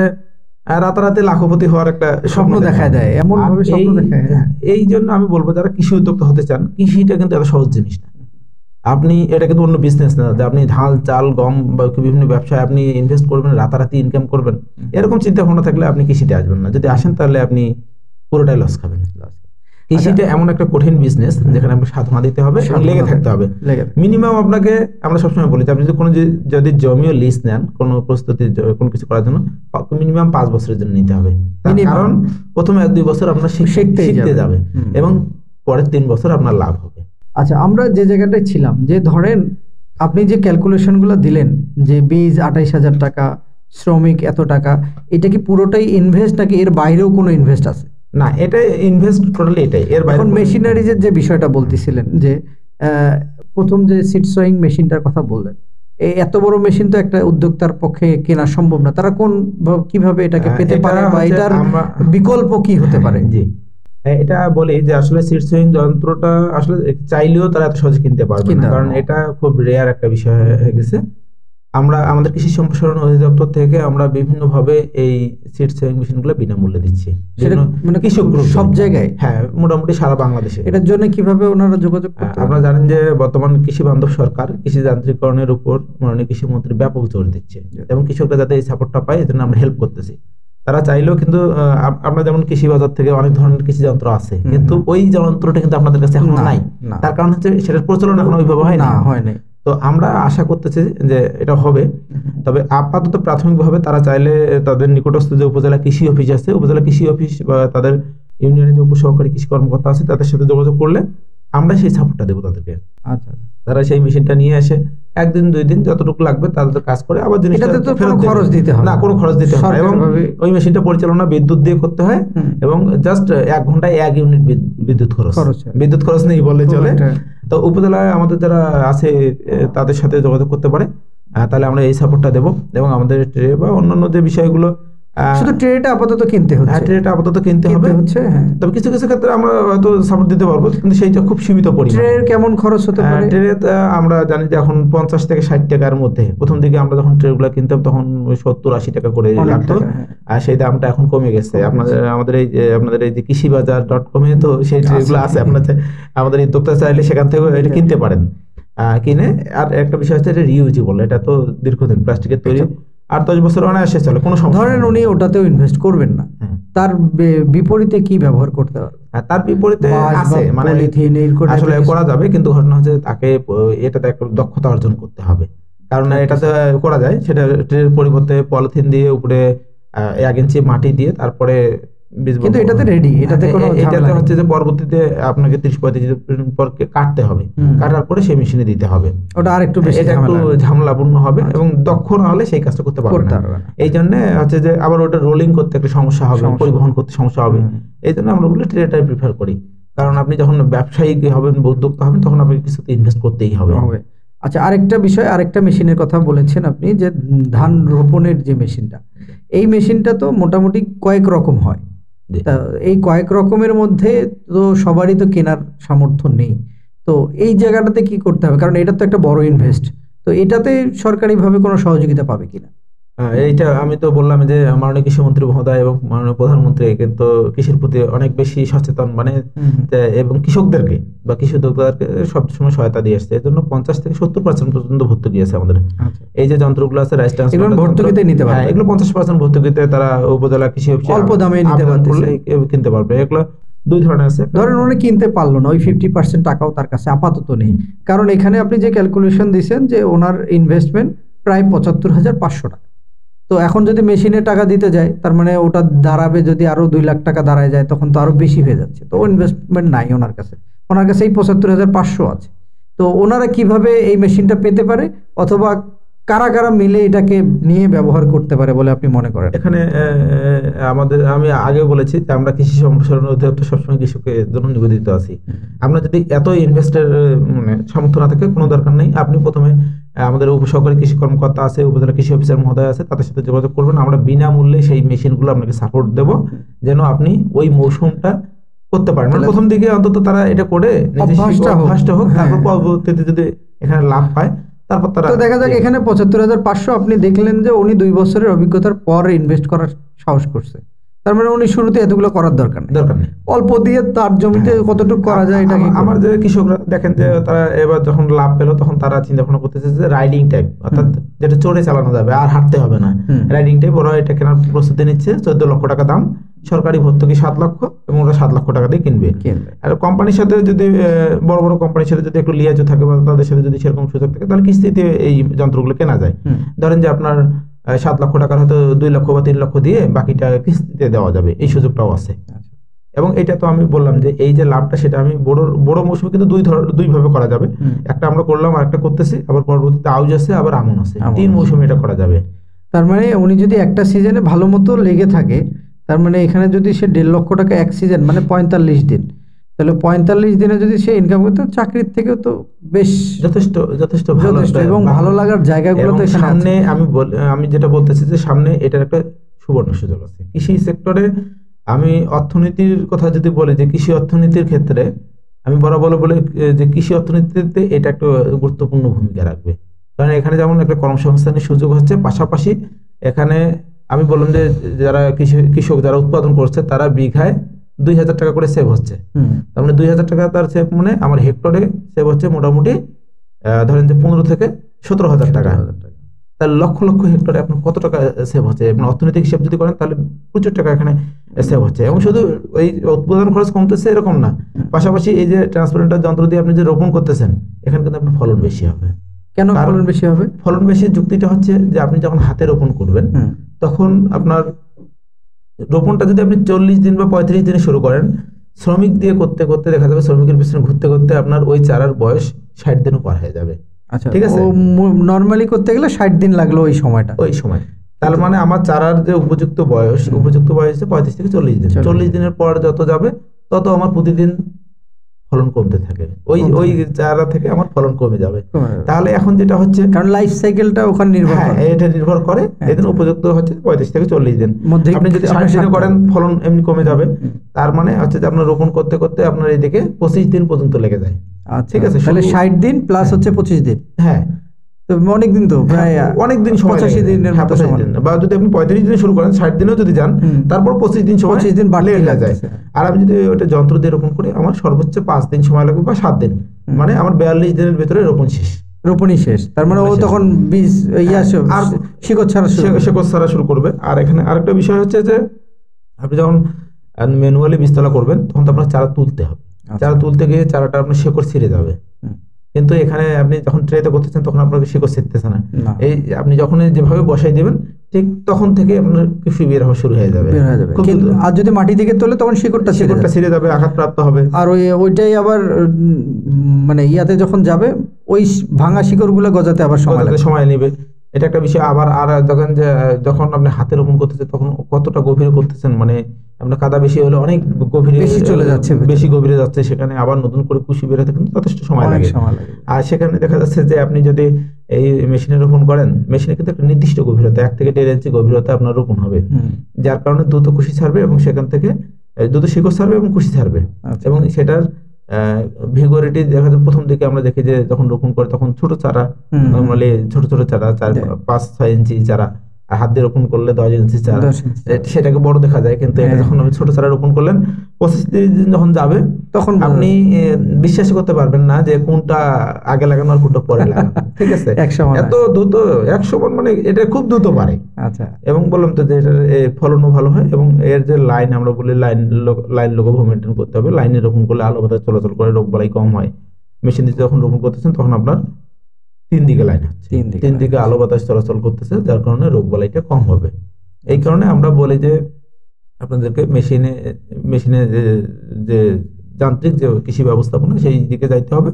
রাতারাতি লাখপতি হওয়ার একটা স্বপ্ন দেখা দেয় এমন ভাবে স্বপ্ন দেখায় হ্যাঁ, এই জন্য আমি বলব যারা কৃষি উদ্যোক্তা হতে চান কৃষিটা কিন্তু এত সহজ জিনিস না। আপনি এটা কিন্তু অন্য বিজনেস না যে আপনি ধান চাল গম বা বিভিন্ন ব্যবসায় আপনি ইনভেস্ট করবেন রাতারাতি ইনকাম করবেন এরকম চিন্তা ভাবনা থাকলে আপনি কৃষিতে আসবেন না। যদি আসেন তাহলে আপনি পুরোটাই লস খাবেন। কৃষিটা এমন একটা কঠিন বিজনেস যেখানে আপনাকে সাধনা দিতে হবে লেগে থাকতে হবে। মিনিমাম আপনাকে আমরা সবসময় বলি যে আপনি যদি কোনো যদি জমিও লিজ নেন কোনো প্রস্তুতি কোনো কিছু করার জন্য মিনিমাম পাঁচ বছরের জন্য নিতে হবে। কারণ প্রথম এক দুই বছর আপনার শিখ- শিখতে। যাবে। এবং পরের তিন বছর আপনার লাভ হবে। আচ্ছা আমরা যে জায়গাটায় ছিলাম যে ধরেন আপনি যে ক্যালকুলেশনগুলো দিলেন যে বীজ আঠাইশ হাজার টাকা শ্রমিক এত টাকা এটা কি পুরোটাই ইনভেস্ট নাকি এর বাইরেও কোনো ইনভেস্ট আছে? না এটা ইনভেস্ট টোটালি এটাই এর বাইরে এখন মেশিনারিজের যে বিষয়টা বলতেছিলেন যে প্রথম যে সিট সোয়িং মেশিনটার কথা বললেন এই এত বড় মেশিন তো একটা উদ্যোক্তার পক্ষে কেনা সম্ভব না তারা কোন কীভাবে এটাকে পেতে এটা পারে বা এটার বিকল্প কি হতে পারে? জি। এটা বলি যে আসলে সিট সুইং যন্ত্রটা আসলে চাইলেও তারা এত সহজে কিনতে পারবে না। কারণ এটা খুব রেয়ার একটা বিষয় হয়ে গেছে। আমরা আমাদের কৃষি সম্প্রসারণ অধিদপ্তর থেকে আমরা বিভিন্নভাবে এই সিট সেভিং মেশিনগুলো বিনামূল্যে দিচ্ছি। মানে কৃষক গ্রুপ সব জায়গায়? হ্যাঁ মোটামুটি সারা বাংলাদেশে। এটার জন্য কীভাবে ওনারা যোগাযোগ আপনারা জানেন যে বর্তমান কৃষি বান্ধব সরকার কৃষি যান্ত্রিকরণের উপর মাননীয় কৃষি মন্ত্রী ব্যাপক জোর দিচ্ছে। এবং কৃষকরা যাতে এই সাপোর্টটা পায় এজন্য আমরা হেল্প করতেছি। তারা চাইলেও কিন্তু আমরা যেমন কৃষি বাজার থেকে অনেক ধরনের কৃষি যন্ত্র আছে কিন্তু ওই যন্ত্রটা কিন্তু আপনাদের কাছে এখন নাই। তার কারণ হচ্ছে সেটার প্রচলন এখন ওইভাবে হয় না না হয় নাই। তো আমরা আশা করতেছি যে এটা হবে। তবে আপাতত প্রাথমিকভাবে তারা চাইলে তাদের নিকটস্থ যে উপজেলা কৃষি অফিস আছে উপজেলা কৃষি অফিস বা তাদের ইউনিয়নের যে উপসহকারী কৃষি কর্মকর্তা আছে তাদের সাথে যোগাযোগ করলে আমরা সেই সাপোর্টটা দেবো তাদেরকে। আচ্ছা আচ্ছা। তারা সেই মেশিনটা নিয়ে আসে। একদিন দুই দিন যতটুকু লাগবে তাদের কাজ করে। আবার জিনিসটাতে তো ফেরত খরচ দিতে হয় না কোনো খরচ দিতে হয় এবং ওই মেশিনটা পরিচালনা বিদ্যুৎ দিয়ে করতে হয় এবং জাস্ট এক ঘন্টায় এক ইউনিট বিদ্যুৎ খরচ। বিদ্যুৎ খরচ নেই বলে চলে। তো উপজেলায় আমাদের যারা আছে তাদের সাথে যোগাযোগ করতে পারে। তাহলে আমরা এই সাপোর্টটা দেবো। এবং আমাদের ট্রে বা অন্যান্য যে বিষয়গুলো শুধু ট্রেটা আপাতত কিনতে হ্যাঁ, ট্রেটা আপাতত কিনতে হবে। হচ্ছে হ্যাঁ। তবে কিছু কিছু ক্ষেত্রে আমরা হয়তো সাপোর্ট দিতে পারব কিন্তু সেইটা খুব সীমিত পরিমাণ। ট্রের কেমন খরচ হতে পারে? ট্রে আমরা জানি যে এখন পঞ্চাশ থেকে ষাট টাকার মধ্যে। প্রথম দিকে আমরা যখন ট্রেগুলো কিনতাম তখন সত্তর আশি টাকা করে লাগতো। হ্যাঁ। আর সেই দামটা এখন কমে গেছে। আপনাদের আমাদের এই যে আপনাদের এই যে কৃষি বাজার ডট কমে তো সেই ট্রেগুলো আছে। আপনার আমাদের উদ্যোক্তা চাইলে সেখান থেকে এটা কিনতে পারেন। কিনে। আর একটা বিষয় হচ্ছে এটা রিউজেবল এটা তো দীর্ঘদিন প্লাস্টিকের তৈরি। আট দশ বছর অনায়াসে চলে কোনো ধরেন উনি ওটাতেও ইনভেস্ট করবেন না। হ্যাঁ। তার বিপরীতে কি ব্যবহার করতে পারবে আর তার বিপরীতে আছে মানে আসলে করা যাবে কিন্তু ঘটনা হচ্ছে তাকে এটাতে একটা দক্ষতা অর্জন করতে হবে। কারণ এটাতে করা যায় সেটা ট্রের পরিবর্তে পলিথিন দিয়ে উপরে এক ইঞ্চি মাটি দিয়ে তারপরে কিন্তু এটাতে ready, এটাতে কোনো এটাতে হচ্ছে যে পরবর্তীতে আপনাকে ত্রিশ পঁয়ত্রিশ দিন পর কাটতে হবে। কাটার পরে সেই মেশিনে দিতে হবে। ওটা আরেকটু বেশি একটু ঝামেলা। ঝামেলাপূর্ণ হবে এবং দক্ষ না হলে সেই কাজটা করতে পারবে না। এই জন্য হচ্ছে যে আবার ওটা রোলিং করতে একটা সমস্যা হবে পরিবহন করতে সমস্যা হবে। এই জন্য আমরা ওগুলো ট্রেটাই প্রিফার করি। কারণ আপনি যখন ব্যবসায়ী হবেন উদ্যোক্তা হবেন তখন আপনাকে কিছুতে ইনভেস্ট করতেই হবে। আচ্ছা আরেকটা বিষয় আরেকটা মেশিনের কথা বলেছেন আপনি যে ধান রোপণের যে মেশিনটা এই মেশিনটা তো মোটামুটি কয়েক রকম হয়। এই কয়েক রকমের মধ্যে তো সবারই তো কেনার সামর্থ্য নেই। তো এই জায়গাটাতে কি করতে হবে? কারণ এটা তো একটা বড় ইনভেস্ট তো এটাতে সরকারিভাবে কোনো সহযোগিতা পাবে কিনা? এইটা আমি তো বললাম যে মাননীয় কৃষিমন্ত্রী মহোদয় এবং মাননীয় প্রধানমন্ত্রী কিন্তু কৃষির প্রতি অনেক বেশি সচেতন মানে এবং কৃষকদেরকে বা কৃষি উদ্যোক্তাদেরকে সবসময় সহায়তা দিয়ে আসছে। এর জন্য পঞ্চাশ থেকে সত্তর পার্সেন্ট পর্যন্ত ভর্তুকি আছে আমাদের। আচ্ছা। এই যে যন্ত্রগুলো আছে রাইস ট্রান্সপ্লান্টার ভর্তুকিতে নিতে পারবে? হ্যাঁ, এগুলো পঞ্চাশ পার্সেন্ট ভর্তুকিতে তারা উপজেলা কৃষি অফিসে অল্প দামে নিতে এ- কিনতে পারবে। এগুলো দুই ধরনের আছে। ধরেন উনি কিনতে পারল না ওই ফিফটি পার্সেন্ট টাকাও তার কাছে আপাতত নেই। কারণ এখানে আপনি যে ক্যালকুলেশন দিয়েছেন যে ওনার ইনভেস্টমেন্ট প্রায় পঁচাত্তর হাজার পাঁচশো টাকা। তো এখন যদি মেশিনে টাকা দিতে যায়, তার মানে ওটা দাঁড়াবে যদি আরও দুই লাখ টাকা দাঁড়ায় যায়, তখন তো আরও বেশি হয়ে যাচ্ছে। তো ইনভেস্টমেন্ট নাই ওনার কাছে। ওনার কাছে এই পঁচাত্তর হাজার পাঁচশো আছে। তো ওনারা কীভাবে এই মেশিনটা পেতে পারে? অথবা কারা কারা মিলে এটাকে নিয়ে ব্যবহার করতে পারে বলে আপনি মনে করেন? এখানে আমাদের আমি আগে বলেছি যে আমরা কৃষি সম্প্রসারণ অধিদপ্তর সবসময় কৃষকের জন্য নিবেদিত আছি আমরা যদি এত ইনভেস্টের মানে সামর্থ্য না থাকে কোনো দরকার নেই। আপনি প্রথমে আমাদের উপসহকারী কৃষি কর্মকর্তা আছে উপজেলা কৃষি অফিসার মহোদয় আছে তাদের সাথে যোগাযোগ করবেন। আমরা বিনামূল্যে সেই মেশিনগুলো আপনাকে সাপোর্ট দেব যেন আপনি ওই মৌসুমটা করতে পারেন। মানে প্রথম দিকে অন্তত তারা এটা করে অভ্যাসটা হোক। তারপর হ্যাঁ। পরবর্তীতে যদি এখানে লাভ পায় তারপর তারা তো দেখা যাক এখানে পঁচাত্তর হাজার পাঁচশো আপনি দেখলেন যে উনি দুই বছরের অভিজ্ঞতার পর ইনভেস্ট করার সাহস করছে। তার মানে উনি শুরুতে এতগুলো করার দরকার নেই। দরকার নেই। অল্প দিয়ে তার জমিতে কতটুকু করা যায় এটা আমার যে কৃষকরা দেখেন যে তারা এবার যখন লাভ পেল তখন তারা চিন্তা ভাবনা করতেছে যে রাইডিং টাইপ অর্থাৎ যেটা চড়ে চালানো যাবে আর হাঁটতে হবে না। রাইডিং টাইপ ওরা এটা কেনার প্রস্তুতি নিচ্ছে চোদ্দ লক্ষ টাকা দাম। সরকারি ভর্তুকি সাত লক্ষ এবং ওরা সাত লক্ষ টাকা দিয়ে কিনবে। আর কোম্পানির সাথে যদি বড় বড় কোম্পানির সাথে যদি একটু লিয়াজও থাকে বা তাদের সাথে যদি সেরকম সুযোগ থাকে তাহলে কিস্তিতে এই যন্ত্রগুলো কেনা যায়। ধরেন যে আপনার সাত লক্ষ টাকার হয়তো দুই লক্ষ বা তিন লক্ষ দিয়ে বাকিটা কিস্তিতে দেওয়া যাবে এই সুযোগটাও আছে। আচ্ছা। এবং এটা তো আমি বললাম যে এই যে লাভটা সেটা আমি বড় বড় মৌসুমে কিন্তু দুই ধর দুই ভাবে করা যাবে। একটা আমরা করলাম আর একটা করতেছি আবার পরবর্তীতে আউজ আছে আবার আমন আছে। তিন মৌসুমে এটা করা যাবে। তার মানে উনি যদি একটা সিজনে ভালো মতো লেগে থাকে তার মানে এখানে যদি সে দেড় লক্ষ টাকা এক সিজন মানে পঁয়তাল্লিশ দিন তাহলে পঁয়তাল্লিশ দিনে যদি সে ইনকাম করতে চাকরির থেকেও তো বেশ যথেষ্ট যথেষ্ট ভালো এবং ভালো লাগার জায়গাগুলো তো সামনে আমি আমি যেটা বলতেছি যে সামনে এটার একটা সুবর্ণ সুযোগ আছে। কৃষি সেক্টরে আমি অর্থনীতির কথা যদি বলি যে কৃষি অর্থনীতির ক্ষেত্রে আমি বরাবর বলে যে কৃষি অর্থনীতিতে এটা একটা গুরুত্বপূর্ণ ভূমিকা রাখবে। কারণ এখানে যেমন একটা কর্মসংস্থানের সুযোগ হচ্ছে পাশাপাশি এখানে আমি বললাম যে যারা কৃষি কৃষক যারা উৎপাদন করছে তারা বিঘায় দুই হাজার টাকা করে সেভ হচ্ছে। তার মানে দুই হাজার টাকা তার সেভ মানে আমার হেক্টরে সেভ হচ্ছে মোটামুটি ধরেন যে পনেরো থেকে সতেরো হাজার টাকা। তাহলে লক্ষ লক্ষ হেক্টরে আপনার কত টাকা সেভ হচ্ছে? মানে অর্থনৈতিক হিসাব যদি করেন তাহলে প্রচুর টাকা এখানে সেভ হচ্ছে। এবং শুধু ওই উৎপাদন খরচ কমতেছে এরকম না। পাশাপাশি এই যে ট্রান্সপ্লান্টার যন্ত্র দিয়ে আপনি যে রোপণ করতেছেন এখানে কিন্তু আপনার ফলন বেশি হবে। কেন ফলন বেশি হবে? ফলন বেশি যুক্তিটা হচ্ছে যে আপনি যখন হাতে রোপণ করবেন তখন আপনার রোপণটা যদি আপনি চল্লিশ দিন বা পঁয়ত্রিশ দিনে শুরু করেন শ্রমিক দিয়ে করতে করতে দেখা যাবে শ্রমিকের পিছনে ঘুরতে ঘুরতে আপনার ওই চারার বয়স ষাট দিনও পার হয়ে যাবে। আচ্ছা ঠিক আছে। নর্মালি করতে গেলে ষাট দিন লাগল ওই সময়টা। ওই সময়। তার মানে আমার চারার যে উপযুক্ত বয়স উপযুক্ত বয়স হচ্ছে পঁয়ত্রিশ থেকে চল্লিশ দিন। চল্লিশ চল্লিশ দিনের পর যত যাবে তত আমার প্রতিদিন ফলন কমতে থাকে। ওই ওই চারা থেকে আমার ফলন কমে যাবে। তাহলে এখন যেটা হচ্ছে কারণ লাইফ সাইকেলটা ওখানে নির্ভর হ্যাঁ করে। এটা নির্ভর করে। হ্যাঁ। এদিন উপযুক্ত হচ্ছে পঁয়ত্রিশ থেকে চল্লিশ দিন। আপনি যদি ষাট দিনে করেন ফলন এমনি কমে যাবে। তার মানে হচ্ছে যে আপনার রোপণ করতে করতে আপনার এইদিকে পঁচিশ দিন পর্যন্ত লেগে যায়। আচ্ছা। ঠিক আছে, তাহলে ষাট দিন প্লাস হ্যাঁ। হচ্ছে পঁচিশ দিন। হ্যাঁ। অনেক দিন তো প্রায় অনেক দিন সময় পঁচাশি। দিনের হ্যাঁ, মতো 85 সময়। দিন। বা যদি আপনি পঁয়ত্রিশ দিনে শুরু করেন ষাট দিনেও যদি যান তারপর পঁচিশ দিন সময় পঁচিশ দিন বাড়তি লেগে যায়। আর আমি যদি ওটা যন্ত্র দিয়ে রোপণ করি আমার সর্বোচ্চ পাঁচ দিন সময় লাগবে বা সাত দিন। মানে আমার বিয়াল্লিশ দিনের ভিতরে রোপণ শেষ। রোপণই শেষ। তার মানে ও তখন বীজ ইয়া হ্যাঁ, আর শিকড় ছাড়া কোর্স ছাড়া শুরু করবে। আর এখানে আরেকটা বিষয় হচ্ছে যে আপনি যখন ম্যানুয়ালি বীজতলা করবেন তখন তো আপনার চারা তুলতে হবে। আচ্ছা। চারা তুলতে গিয়ে চারাটা আপনার শিকড় ছিঁড়ে যাবে। কিন্তু এখানে আপনি যখন ট্রেতে করতেছেন তখন আপনাকে শিকড় শিখতেছে না। এই আপনি যখন যেভাবে বসাই দিবেন ঠিক তখন থেকে আপনার কৃষি বের হওয়া শুরু হয়ে যাবে। আর যদি মাটি থেকে তোলে তখন শিকড়টা শিকড়টা। ছিঁড়ে যাবে আঘাতপ্রাপ্ত হবে। আর ওই ওইটাই আবার মানে ইয়াতে যখন যাবে ওই ভাঙা শিকড়গুলো গজাতে আবার সময় সময় নেবে। এটা একটা বিষয়। আবার আর যখন যে যখন আপনি হাতে রোপণ করতেছেন তখন কতটা গভীরে করতেছেন? মানে আপনার কাদা বেশি হলে অনেক গভীরে বেশি চলে যাচ্ছে বেশি গভীরে যাচ্ছে। সেখানে আবার নতুন করে কুশি বেরোতে কিন্তু যথেষ্ট সময় লাগে। আর সেখানে দেখা যাচ্ছে যে আপনি যদি এই মেশিনে রোপণ করেন মেশিনে কিন্তু একটা নির্দিষ্ট গভীরতা এক থেকে দেড় ইঞ্চি গভীরতা আপনার রোপণ হবে। যার কারণে দ্রুত কুশি ছাড়বে এবং সেখান থেকে দ্রুত শিকড় ছাড়বে এবং কুশি ছাড়বে। আচ্ছা। এবং সেটার ভিগোরিটি দেখা যায় প্রথম দিকে আমরা দেখি যে যখন রোপণ করে তখন ছোট চারা। নর্মালি ছোট ছোট চারা চার পাঁচ ছয় ইঞ্চি চারা আর হাত দিয়ে রোপণ করলে দশ ইঞ্চি চারা সেটাকে বড় দেখা যায় কিন্তু এটা হ্যাঁ। যখন আপনি ছোট চারা রোপণ করলেন পঁচিশ তিরিশ দিন যখন যাবে তখন আপনি বিশ্বাস করতে পারবেন না যে কোনটা আগে লাগানো আর কোনটা পরে লাগানো। ঠিক আছে? এত দ্রুত একশো মন মানে এটা খুব দ্রুত পারে আচ্ছা। এবং বললাম তো যে এটার ফলনও ভালো হয় এবং এর যে লাইন আমরা বলি লাইন লাইন লোক মেনটেন করতে হবে। লাইনে রোপণ করলে আলো বাতাস চলাচল করে রোগ বালাই কম হয়। মেশিন দিয়ে যখন রোপণ করতেছেন তখন আপনার তিন দিকে লাইন হচ্ছে। তিন দিকে আলো বাতাস চলাচল করতেছে যার কারণে রোগ বালাইটা কম হবে। এই কারণে আমরা বলি যে আপনাদেরকে মেশিনে মেশিনে যে- যে যান্ত্রিক যে কৃষি ব্যবস্থাপনা সেই দিকে যাইতে হবে।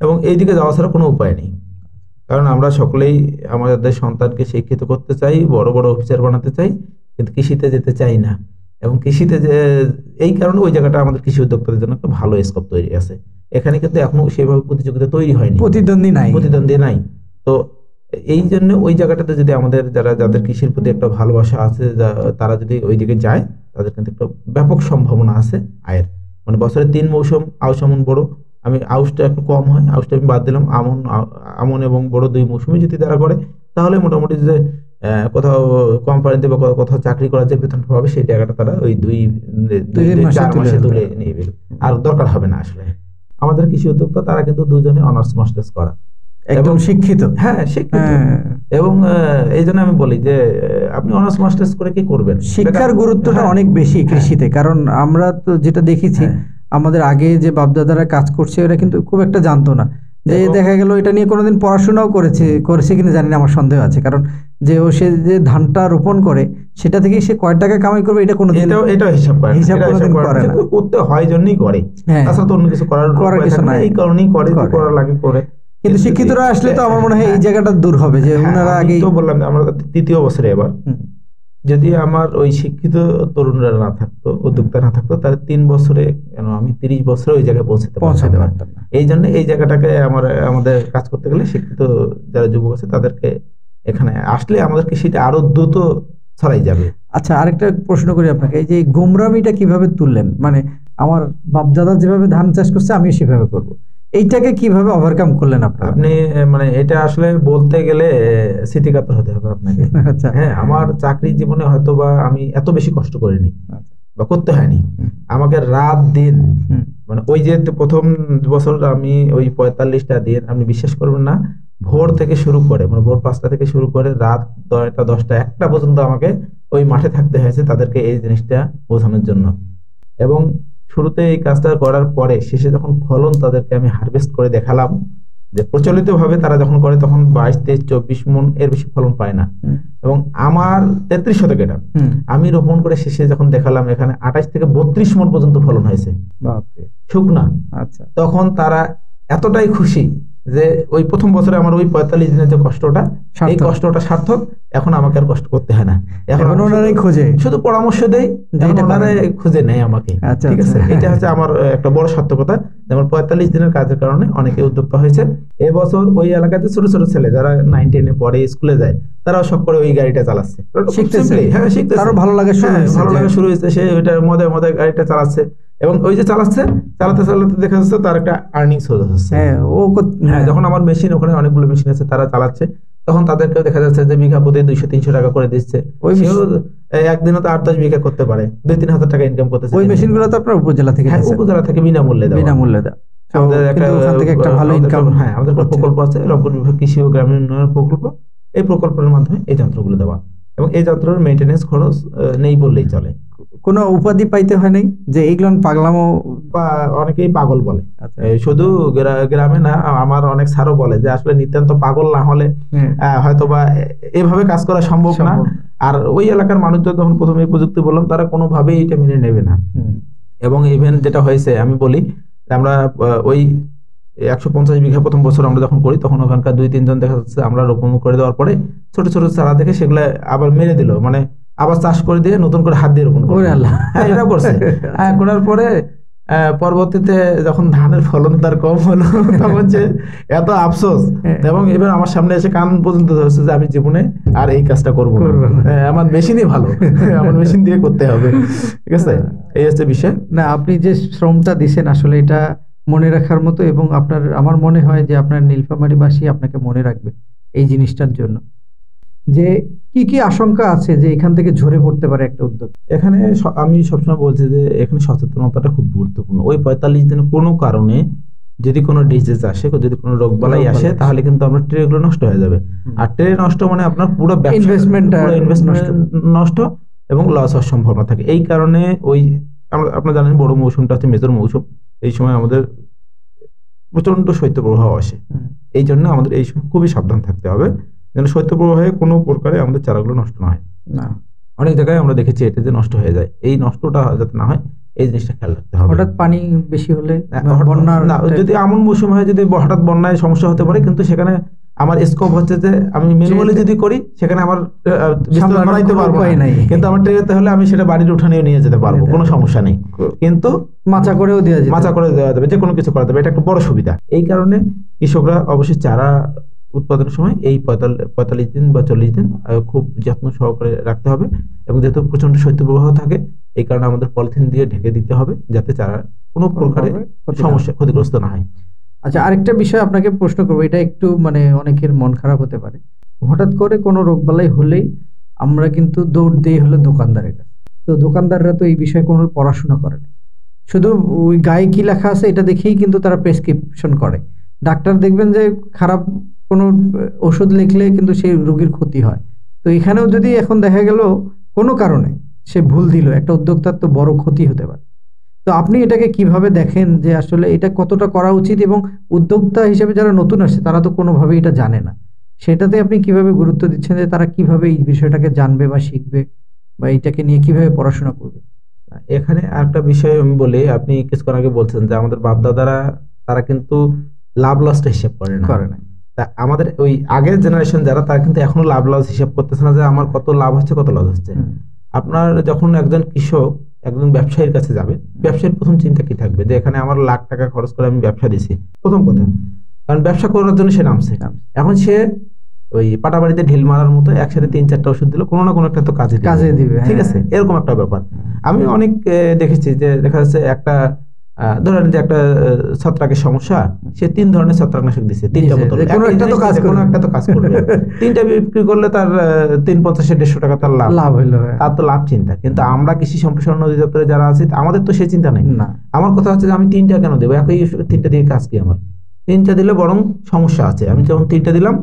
এবং এই দিকে যাওয়া ছাড়া কোনো উপায় নেই। কারণ আমরা সকলেই আমাদের সন্তানকে শিক্ষিত করতে চাই বড় বড় অফিসার বানাতে চাই কিন্তু কৃষিতে যেতে চাই না। এবং কৃষিতে যে এই কারণে ওই জায়গাটা আমাদের কৃষি উদ্যোক্তাদের জন্য একটা ভালো স্কোপ তৈরি আছে। এখানে কিন্তু এখনও সেভাবে প্রতিযোগিতা তৈরি হয়নি। প্রতিদ্বন্দ্বী নাই। প্রতিদ্বন্দ্বী নাই। তো এই জন্য ওই জায়গাটাতে যদি আমাদের যারা যাদের কৃষির প্রতি একটা ভালোবাসা আছে তারা যদি ওই দিকে যায় তাদের কিন্তু একটা ব্যাপক সম্ভাবনা আছে আয়ের। মানে বছরে তিন মৌসুম আউশ আমন বড়। আমি আউশটা একটু কম হয় আউশটা আমি বাদ দিলাম। আমন আমন এবং বড় দুই মৌসুমে যদি তারা করে তাহলে মোটামুটি যে আহ, কোথাও কোম্পানিতে বা কোথাও- চাকরি করার যে বেতন পাবে সেই টাকাটা তারা ওই দুই দুই মাসে চার মাসে তুলে নিয়ে আর দরকার হবে না আসলে। আমাদের কৃষি উদ্যোক্তা তারা কিন্তু দুজনে অনার্স মাস্টার্স করা। একদম এবং- শিক্ষিত। হ্যাঁ শিক্ষিত। হ্যাঁ। এবং এই জন্য আমি বলি যে আপনি অনার্স মাস্টার্স করে কি করবেন? শিক্ষার গুরুত্বটা হ্যাঁ, অনেক বেশি কৃষিতে কারণ আমরা তো যেটা দেখেছি হ্যাঁ। আমাদের আগে যে বাপদাদারা কাজ করছে ওরা কিন্তু খুব একটা জানতো না। যে দেখা গেল এটা নিয়ে কোনোদিন পড়াশোনাও করেছে করেছে কিনা জানি না আমার সন্দেহ আছে। কারণ যে ও সে যে ধানটা রোপণ করে সেটা থেকে সে কয় টাকা কামাই করবে এটা কোনো এটাও এটাও হিসাব করে হিসাব এটা কোনোদিন করে না। করে না। করতে হয় জন্যই করে হ্যাঁ তাছাড়া তো অন্য কিছু করার করার কিছু না, নাই। এই কারণেই করে যে করে। করা লাগে করে কিন্তু শিক্ষিতরা আসলে তো আমার মনে হয় এই জায়গাটা দূর হবে যে হ্যাঁ, ওনারা আগেই তো বললাম আমরা তৃতীয় বছরে এবার যদি আমার ওই শিক্ষিত তরুণরা না থাকতো উদ্যোক্তা না থাকতো তাহলে তিন বছরে কেন আমি তিরিশ বছরে ওই জায়গায় পৌঁছতে পৌঁছাতে পারতাম। এই জন্য এই জায়গাটাকে আমার আমাদের কাজ করতে গেলে শিক্ষিত যারা যুবক আছে তাদেরকে এখানে আসলে আমাদের কৃষিটা আরও দ্রুত ছড়াই যাবে। আচ্ছা আরেকটা প্রশ্ন করি আপনাকে। এই যে গোমরামিটা কীভাবে তুললেন? মানে আমার বাপদাদা যেভাবে ধান চাষ করছে আমি সেভাবে করব। এইটাকে কীভাবে ওভারকাম করলেন আপনি আপনি মানে এটা আসলে বলতে গেলে স্মৃতিকাতর হতে হবে আপনাকে। আচ্ছা। হ্যাঁ আমার চাকরি জীবনে হয়তো বা আমি এত বেশি কষ্ট করিনি আচ্ছা। বা করতে হয়নি। আমাকে রাত দিন মানে ওই যে প্রথম বছর আমি ওই পঁয়তাল্লিশটা দিন আপনি বিশ্বাস করবেন না ভোর থেকে শুরু করে মানে ভোর পাঁচটা থেকে শুরু করে রাত নয়টা দশটা একটা পর্যন্ত আমাকে ওই মাঠে থাকতে হয়েছে তাদেরকে এই জিনিসটা বোঝানোর জন্য। এবং শুরুতে এই কাজটা করার পরে শেষে যখন ফলন তাদেরকে আমি হারভেস্ট করে দেখালাম যে প্রচলিত ভাবে তারা যখন করে তখন বাইশ তেইশ চব্বিশ মন এর বেশি ফলন পায় না। এবং আমার তেত্রিশ শতক এটা। আমি রোপণ করে শেষে যখন দেখালাম এখানে আঠাশ থেকে বত্রিশ মন পর্যন্ত ফলন হয়েছে। শুকনা। আচ্ছা। তখন তারা এতটাই খুশি যে ওই প্রথম বছরে আমার ওই পঁয়তাল্লিশ দিনের যে কষ্টটা এই কষ্টটা সার্থক এখন আমাকে আর কষ্ট করতে হয় না। এখন ওনারাই খোঁজে। শুধু পরামর্শ দেয় ওনারাই খুঁজে নেয় আমাকে। আচ্ছা, ঠিক আছে? আচ্ছা। এটা হচ্ছে আমার একটা বড় সার্থকতা। যেমন পঁয়তাল্লিশ দিনের কাজের কারণে অনেকে উদ্যোক্তা হয়েছে। এবছর ওই এলাকাতে ছোট ছোট ছেলে যারা নাইন টেনে পড়ে স্কুলে যায় তারাও সব করে ওই গাড়িটা চালাচ্ছে। হ্যাঁ শিখতেছে। ভালো লাগে শুরু হ্যাঁ, হয়েছে ভালো লাগা শুরু হয়েছে সে ওইটা মজা মজা গাড়িটা চালাচ্ছে। এবং ওই যে চালাচ্ছে চালাতে চালাতে দেখা যাচ্ছে তার একটা আর্নিংস হয়ে যাচ্ছে। হ্যাঁ ও কত- হ্যাঁ যখন আমার মেশিন ওখানে অনেকগুলো মেশিন আছে তারা চালাচ্ছে তখন তাদেরকেও দেখা যাচ্ছে যে বিঘা প্রতি দুইশো তিনশো টাকা করে দিচ্ছে। ওই একদিনও তো আট দশ বিঘা করতে পারে দুই তিন হাজার টাকা ইনকাম করতেছে ওই দিনে। মেশিনগুলো তো আপনার উপজেলা থেকে হ্যাঁ উপজেলা থেকে বিনামূল্যে দেওয়া। বিনামূল্যে দেওয়া। তো আমাদের একটা ওখান থেকে একটা ভালো ইনকাম হ্যাঁ আমাদের প্রকল্প আছে রংপুর বিভাগ কৃষি ও গ্রামীণ উন্নয়ন প্রকল্প। এই প্রকল্পের মাধ্যমে এই যন্ত্রগুলো দেওয়া। এবং এই যন্ত্রের মেইনটেনেন্স খরচ নেই বললেই চলে। কোনো উপাধি পাইতে হয় নাই? যে এইগুলো পাগলামো বা অনেকেই পাগল বলে। আচ্ছা। শুধু গ্রামে না আমার অনেক স্যারও বলে যে আসলে নিতান্ত পাগল না হলে হ্যাঁ, হয়তো বা এভাবে কাজ করা সম্ভব না। আর ওই এলাকার মানুষজন যখন প্রথমে প্রযুক্তি বললাম তারা কোনোভাবেই এটা মেনে নেবে না। এবং ইভেন যেটা হয়েছে আমি বলি আমরা ওই একশো পঞ্চাশ বিঘা প্রথম বছর আমরা যখন করি তখন ওখানকার দুই তিনজন দেখা যাচ্ছে আমরা রোপণ করে দেওয়ার পরে ছোট ছোট চারা দেখে সেগুলো আবার মেরে দিল। মানে আবার চাষ করে দিয়ে নতুন করে হাত দিয়ে রোপণ করে আল্লাহ। হ্যাঁ এটা করছে। হ্যাঁ করার পরে পরবর্তীতে যখন ধানের ফলন তার কম হলো তখন যে এত আফসোস। হ্যাঁ। এবং এবার আমার সামনে এসে কান পর্যন্ত ধরছে যে আমি জীবনে আর এই কাজটা করব আমার মেশিনই ভালো। আমার মেশিন দিয়ে করতে হবে। ঠিক আছে? এই হচ্ছে বিষয়। না আপনি যে শ্রমটা দিছেন আসলে এটা মনে রাখার মতো এবং আপনার আমার মনে হয় যে আপনার নীলফামারীবাসী আপনাকে মনে রাখবে এই জিনিসটার জন্য। যে কি কি আশঙ্কা আছে যে এখান থেকে ঝরে পড়তে পারে একটা উদ্যোগ? এখানে আমি সবসময় বলছি যে এখানে সচেতনতাটা খুব গুরুত্বপূর্ণ। ওই পঁয়তাল্লিশ দিনে কোনো কারণে যদি কোনো ডিজিজ আসে যদি কোনো রোগ বালাই আসে। তাহলে কিন্তু আপনার ট্রেগুলো নষ্ট হয়ে যাবে। আর ট্রে নষ্ট মানে আপনার পুরো Investment ইনভেস্টমেন্ট নষ্ট এবং লস হওয়ার সম্ভাবনা থাকে। এই কারণে ওই আমরা আপনারা জানেন বড় মৌসুমটা হচ্ছে মেজর মৌসুম। এই সময় আমাদের প্রচণ্ড শৈত্যপ্রবাহ আসে। এই জন্য আমাদের এই সময় খুবই সাবধান থাকতে হবে। যেন শৈত্যপ্রবাহে কোনো প্রকারে আমাদের চারাগুলো নষ্ট না হয়। না। অনেক জায়গায় আমরা দেখেছি এটা যে নষ্ট হয়ে যায়। এই নষ্টটা যাতে না হয় এই জিনিসটা খেয়াল রাখতে হবে। হঠাৎ পানি বেশি হলে না, বা হঠাৎ- বন্যার না, যদি এমন মৌসুম হয় যদি হঠাৎ বন্যায় সমস্যা হতে পারে কিন্তু সেখানে আমার স্কোপ হচ্ছে যে আমি ম্যানুয়ালি যদি করি সেখানে আমার বাড়াইতে পারব। কিন্তু আমার ট্রেতে হলে আমি সেটা বাড়ির উঠানেও নিয়ে যেতে পারব কোনো সমস্যা নেই। কিন্তু মাচা করেও দেওয়া যায় মাচা করে দেওয়া যাবে যে কোনো কিছু করা যাবে এটা একটা বড় সুবিধা। এই কারণে কৃষকরা অবশ্যই চারা উৎপাদনের সময় এই পঁয়তাল্লিশ দিন বা চল্লিশ দিন খুব যত্ন সহকারে রাখতে হবে এবং যেহেতু প্রচণ্ড শৈত্যপ্রবাহ থাকে এই কারণে আমাদের পলিথিন দিয়ে ঢেকে দিতে হবে যাতে চারা কোনো প্রকারে সমস্যা ক্ষতিগ্রস্ত না হয়। আচ্ছা আরেকটা বিষয় আপনাকে প্রশ্ন করব এটা একটু মানে অনেকের মন খারাপ হতে পারে। হঠাৎ করে কোনো রোগবালাই হলেই আমরা কিন্তু দৌড় দিয়ে হলো দোকানদারের কাছে। তো দোকানদাররা তো এই বিষয়ে কোনো পড়াশোনা করে না। শুধু ওই গায়ে কি লেখা আছে এটা দেখেই কিন্তু তারা প্রেসক্রিপশন করে। ডাক্তার দেখবেন যে খারাপ কোনো ওষুধ লিখলে কিন্তু সেই রোগীর ক্ষতি হয়। তো এখানেও যদি এখন দেখা গেল কোনো কারণে সে ভুল দিল একটা উদ্যোক্তার তো বড় ক্ষতি হতে পারে। তো আপনি এটাকে কীভাবে দেখেন যে আসলে এটা কতটা করা উচিত এবং উদ্যোক্তা হিসেবে যারা নতুন আসছে তারা তো কোনোভাবেই এটা জানে না। সেটাতে আপনি কীভাবে গুরুত্ব দিচ্ছেন যে তারা কীভাবে এই বিষয়টাকে জানবে বা শিখবে বা এইটাকে নিয়ে কীভাবে পড়াশোনা করবে? এখানে আরেকটা বিষয় আমি বলি আপনি কিছুক্ষণ আগে বলছেন যে আমাদের বাপ দাদারা তারা কিন্তু লাভ লসটা হিসেব করে না। করে না। আমাদের ওই আগের জেনারেশন যারা তারা কিন্তু এখনও লাভ লস হিসাব করতেছে না যে আমার কত লাভ হচ্ছে কত লস হচ্ছে। আপনার যখন একজন কৃষক একজন ব্যবসায়ীর কাছে যাবে ব্যবসায়ীর প্রথম চিন্তা কি থাকবে? যে এখানে আমার লাখ টাকা খরচ করে আমি ব্যবসা দিছি। প্রথম কথা কারণ ব্যবসা করার জন্য সে নামছে। এখন সে ওই পাটাবাড়িতে ঢিল মারার মতো একসাথে তিন চারটা ওষুধ দিল কোনো না কোনো একটা তো কাজে কাজে দিবে, ঠিক হ্যাঁ। আছে? এরকম একটা ব্যাপার। আমি অনেক দেখেছি যে দেখা যাচ্ছে একটা ধরেন যে একটা ছত্রাকের সমস্যা সে তিন ধরনের ছত্রাকনাশক দিচ্ছে তিনটা বোতল। কোনো একটা তো কাজ কোনো। একটা তো কাজ করবে। তিনটা বিক্রি করলে তার তিন পঞ্চাশে দেড়শো টাকা তার লাভ। লাভ হইল হ্যাঁ। তার তো লাভ চিন্তা। কিন্তু আমরা কৃষি সম্প্রসারণ অধিদপ্তরে যারা আছি আমাদের তো সেই চিন্তা নেই। না। আমার কথা হচ্ছে যে আমি তিনটা কেন দেবো? একই তিনটা দিয়ে কাজ কি আমার? তিনটা দিলে বরং সমস্যা আছে। আমি যখন তিনটা দিলাম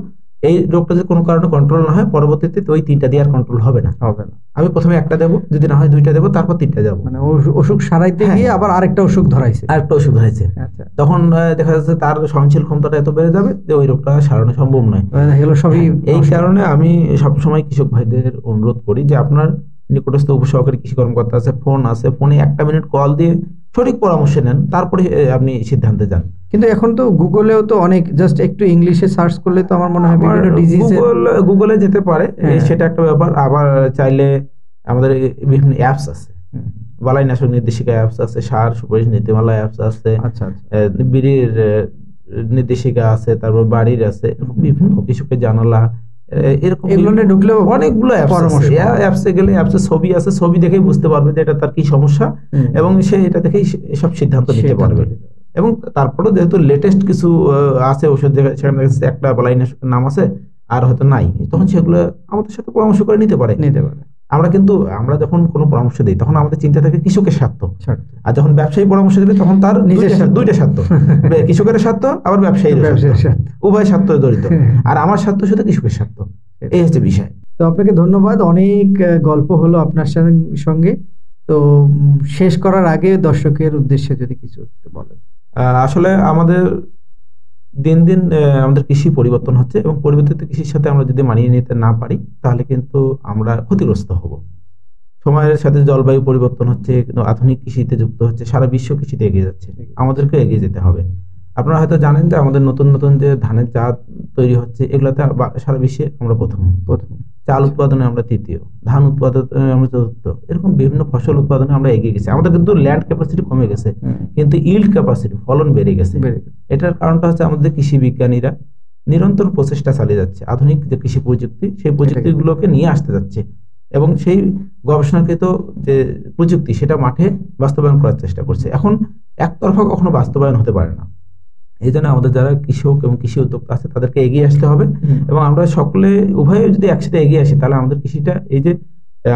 এই রোগটা যদি কোনো কারণে কন্ট্রোল না হয় পরবর্তীতে ওই তিনটা দিয়ে আর কন্ট্রোল হবে না। হবে না। আমি প্রথমে একটা দেবো যদি না হয় দুইটা দেবো তারপর তিনটা দেবো। মানে অসু- অসুখ সারাইতে হ্যাঁ। গিয়ে আবার আরেকটা অসুখ ধরাইছে। আরেকটা অসুখ ধরাইছে। আচ্ছা। তখন দেখা যাচ্ছে তার সহনশীল ক্ষমতাটা এত বেড়ে যাবে যে ওই রোগটা সারানো সম্ভব নয়। মানে এগুলো সবই এই নষ্ট। কারণে আমি সবসময় কৃষক ভাইদের অনুরোধ করি যে আপনার নিকটস্থ উপসহকারী কৃষি কর্মকর্তা আছে ফোন আছে ফোনে একটা মিনিট কল দিয়ে সঠিক পরামর্শ নেন তারপরে আপনি সিদ্ধান্তে যান। কিন্তু এখন তো গুগলেও তো অনেক জাস্ট একটু ইংলিশে সার্চ করলে তো আমার মনে হয় বিভিন্ন গুগল গুগলে যেতে পারে হ্যাঁ। সেটা একটা ব্যাপার। আবার চাইলে আমাদের বিভিন্ন অ্যাপস আছে। বালাই নাশক নির্দেশিকা অ্যাপস আছে সার সুপারিশ নীতিমালা অ্যাপস আছে। আচ্ছা আচ্ছা। বিড়ির নির্দেশিকা আছে তারপর বাড়ির আছে বিভিন্ন কৃষকের জানালা এরকম এগুলো অনেকগুলো অ্যাপস গেলে অ্যাপসে ছবি আছে ছবি দেখেই বুঝতে পারবে যে এটা তার কি সমস্যা এবং সে এটা দেখেই সব সিদ্ধান্ত নিতে পারবে। এবং তারপরে যেহেতু লেটেস্ট কিছু আছে ওষুধ সেখানে একটা নাম আছে আর হয়তো নাই। তখন সেগুলো আমাদের সাথে পরামর্শ করে নিতে পারে। নিতে পারে। আমরা কিন্তু আমরা যখন কোনো পরামর্শ দিই তখন আমাদের চিন্তা থাকে কৃষকের স্বার্থ। আর যখন ব্যবসায়ী পরামর্শ দেবে তখন তার নিজের দুইটা- স্বার্থ। কৃষকের স্বার্থ। আবার ব্যবসায়ীর স্বার্থ। উভয় স্বার্থ জড়িত আর আমার স্বার্থ শুধু কৃষকের স্বার্থ। এই হচ্ছে বিষয়। তো আপনাকে ধন্যবাদ। অনেক গল্প হলো আপনার সঙ্গে- সঙ্গে। তো শেষ করার আগে দর্শকের উদ্দেশ্যে যদি কিছু বলেন। আহ, আসলে আমাদের দিন দিন আমাদের কৃষি পরিবর্তন হচ্ছে এবং পরিবর্তিত কৃষির সাথে আমরা যদি মানিয়ে নিতে না পারি তাহলে কিন্তু আমরা ক্ষতিগ্রস্ত হব। সময়ের সাথে জলবায়ু পরিবর্তন হচ্ছে আধুনিক কৃষিতে যুক্ত হচ্ছে সারা বিশ্ব কৃষিতে এগিয়ে যাচ্ছে। আমাদেরকে এগিয়ে যেতে হবে। আপনারা হয়তো জানেন যে আমাদের নতুন নতুন যে ধানের জাত তৈরি হচ্ছে এগুলোতে সারা বিশ্বে আমরা প্রথম। প্রথম। চাল উৎপাদনে আমরা তৃতীয় ধান উৎপাদনে আমরা চতুর্থ এরকম বিভিন্ন ফসল উৎপাদনে আমরা এগিয়ে গেছি। আমাদের কিন্তু ল্যান্ড ক্যাপাসিটি কমে গেছে কিন্তু ইল্ড ক্যাপাসিটি ফলন বেড়ে গেছে। এটার কারণটা হচ্ছে আমাদের কৃষি বিজ্ঞানীরা নিরন্তর প্রচেষ্টা চালিয়ে যাচ্ছে। আধুনিক যে কৃষি প্রযুক্তি সেই প্রযুক্তিগুলোকে নিয়ে আসতে যাচ্ছে এবং সেই গবেষণাকৃত যে প্রযুক্তি সেটা মাঠে বাস্তবায়ন করার চেষ্টা করছে। এখন একতরফা কখনো বাস্তবায়ন হতে পারে না। এই জন্য আমাদের যারা কৃষক এবং কৃষি উদ্যোক্তা আছে তাদেরকে এগিয়ে আসতে হবে। এবং আমরা সকলে উভয়ে যদি একসাথে এগিয়ে আসি তাহলে আমাদের কৃষিটা এই যে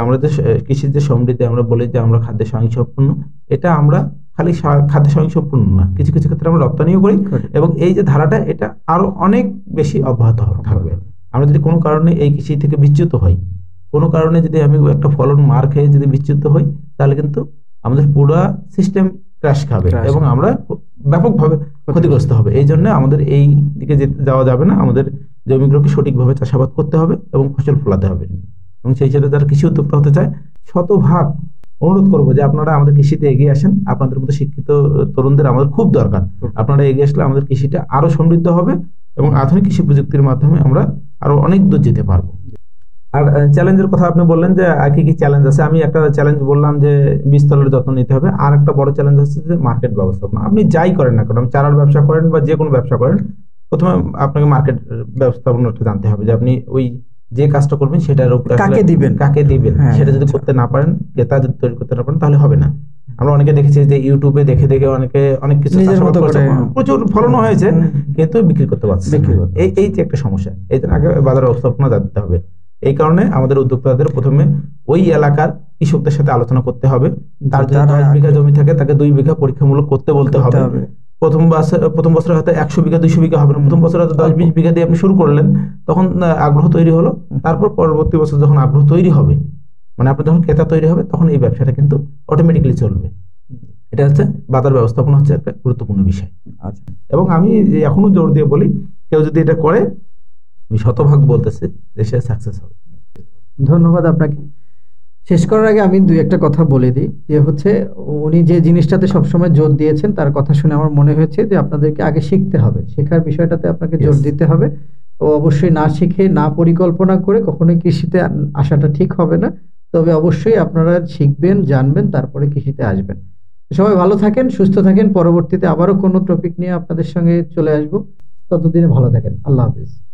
আমরা যে কৃষির যে সমৃদ্ধি আমরা বলি যে আমরা খাদ্য স্বয়ংসম্পূর্ণ এটা আমরা খালি খাদ্য স্বয়ংসম্পূর্ণ না। কিছু কিছু ক্ষেত্রে আমরা রপ্তানিও করি করি। এবং এই যে ধারাটা এটা আরও অনেক বেশি অব্যাহত থাকবে। আমরা যদি কোনো কারণে এই কৃষি থেকে বিচ্যুত হই কোনো কারণে যদি আমি একটা ফলন মার খেয়ে যদি বিচ্যুত হই তাহলে কিন্তু আমাদের পুরো সিস্টেম ক্র্যাশ খাবে এবং আমরা ব্যাপকভাবে ক্ষতিগ্রস্ত হবে। এই জন্য আমাদের এই দিকে যেতে যাওয়া যাবে না আমাদের জমিগুলোকে সঠিকভাবে চাষাবাদ করতে হবে এবং ফসল ফলাতে হবে। এবং সেই সাথে যারা কৃষি উদ্যোক্তা হতে চায়। শতভাগ অনুরোধ করব যে আপনারা আমাদের কৃষিতে এগিয়ে আসেন। আপনাদের মতো শিক্ষিত তরুণদের আমাদের খুব দরকার। আপনারা এগিয়ে আসলে আমাদের কৃষিটা আরও সমৃদ্ধ হবে এবং আধুনিক কৃষি প্রযুক্তির মাধ্যমে আমরা আরও অনেক দূর যেতে পারব। আর চ্যালেঞ্জের কথা আপনি বললেন যে আর কি কি চ্যালেঞ্জ আছে? আমি একটা চ্যালেঞ্জ বললাম যে বীজতলের যত্ন নিতে হবে। আর একটা বড় চ্যালেঞ্জ হচ্ছে যে মার্কেট ব্যবস্থাপনা। আপনি যাই করেন না কারণ চারার ব্যবসা করেন বা যে কোনো ব্যবসা করেন প্রথমে আপনাকে মার্কেট ব্যবস্থাপনাটা জানতে হবে যে আপনি ওই যে কাজটা করবেন সেটার উপরে কাকে দিবেন? কাকে দিবেন? হ্যাঁ, সেটা যদি আচ্ছা। করতে না পারেন ক্রেতা যদি তৈরি করতে না পারেন তাহলে হবে না। আমরা অনেকে দেখেছি যে ইউটিউবে দেখে দেখে অনেকে অনেক কিছু। প্রচুর ফলনও হয়েছে কিন্তু বিক্রি করতে পারছে এই এই যে একটা সমস্যা এই জন্য আগে বাজার ব্যবস্থাপনা জানতে হবে। এই কারণে আমাদের উদ্যোক্তাদের প্রথমে ওই এলাকার কৃষকদের সাথে আলোচনা করতে হবে। তার যদি যারা দশ বিঘা জমি থাকে তাকে দুই বিঘা পরীক্ষামূলক করতে বলতে হবে। হবে। প্রথম বছর প্রথম বছর হয়তো একশো বিঘা দুইশো বিঘা হবে না। প্রথম বছর হয়তো দশ বিশ বিঘা দিয়ে আপনি শুরু করলেন তখন আগ্রহ তৈরি হলো। তারপর পরবর্তী বছর যখন আগ্রহ তৈরি হবে মানে আপনার যখন ক্রেতা তৈরি হবে তখন এই ব্যবসাটা কিন্তু অটোমেটিক্যালি চলবে। এটা হচ্ছে বাজার ব্যবস্থাপনা হচ্ছে একটা গুরুত্বপূর্ণ বিষয়। আচ্ছা। এবং আমি এখনও জোর দিয়ে বলি কেউ যদি এটা করে আমি শতভাগ বলতেছি যে সে সাকসেস হবে। ধন্যবাদ আপনাকে। শেষ করার আগে আমি দুই একটা কথা বলে দিই যে হচ্ছে উনি যে জিনিসটাতে সবসময় জোর দিয়েছেন তার কথা শুনে আমার মনে হয়েছে যে আপনাদেরকে আগে শিখতে হবে। শেখার বিষয়টাতে আপনাকে জোর দিতে হবে। ও অবশ্যই না শিখে না পরিকল্পনা করে কখনোই কৃষিতে আসাটা ঠিক হবে না। তবে অবশ্যই আপনারা শিখবেন জানবেন তারপরে কৃষিতে আসবেন। সবাই ভালো থাকেন সুস্থ থাকেন। পরবর্তীতে আবারও কোনো টপিক নিয়ে আপনাদের সঙ্গে চলে আসব। ততদিনে ভালো থাকেন। আল্লাহ হাফিজ।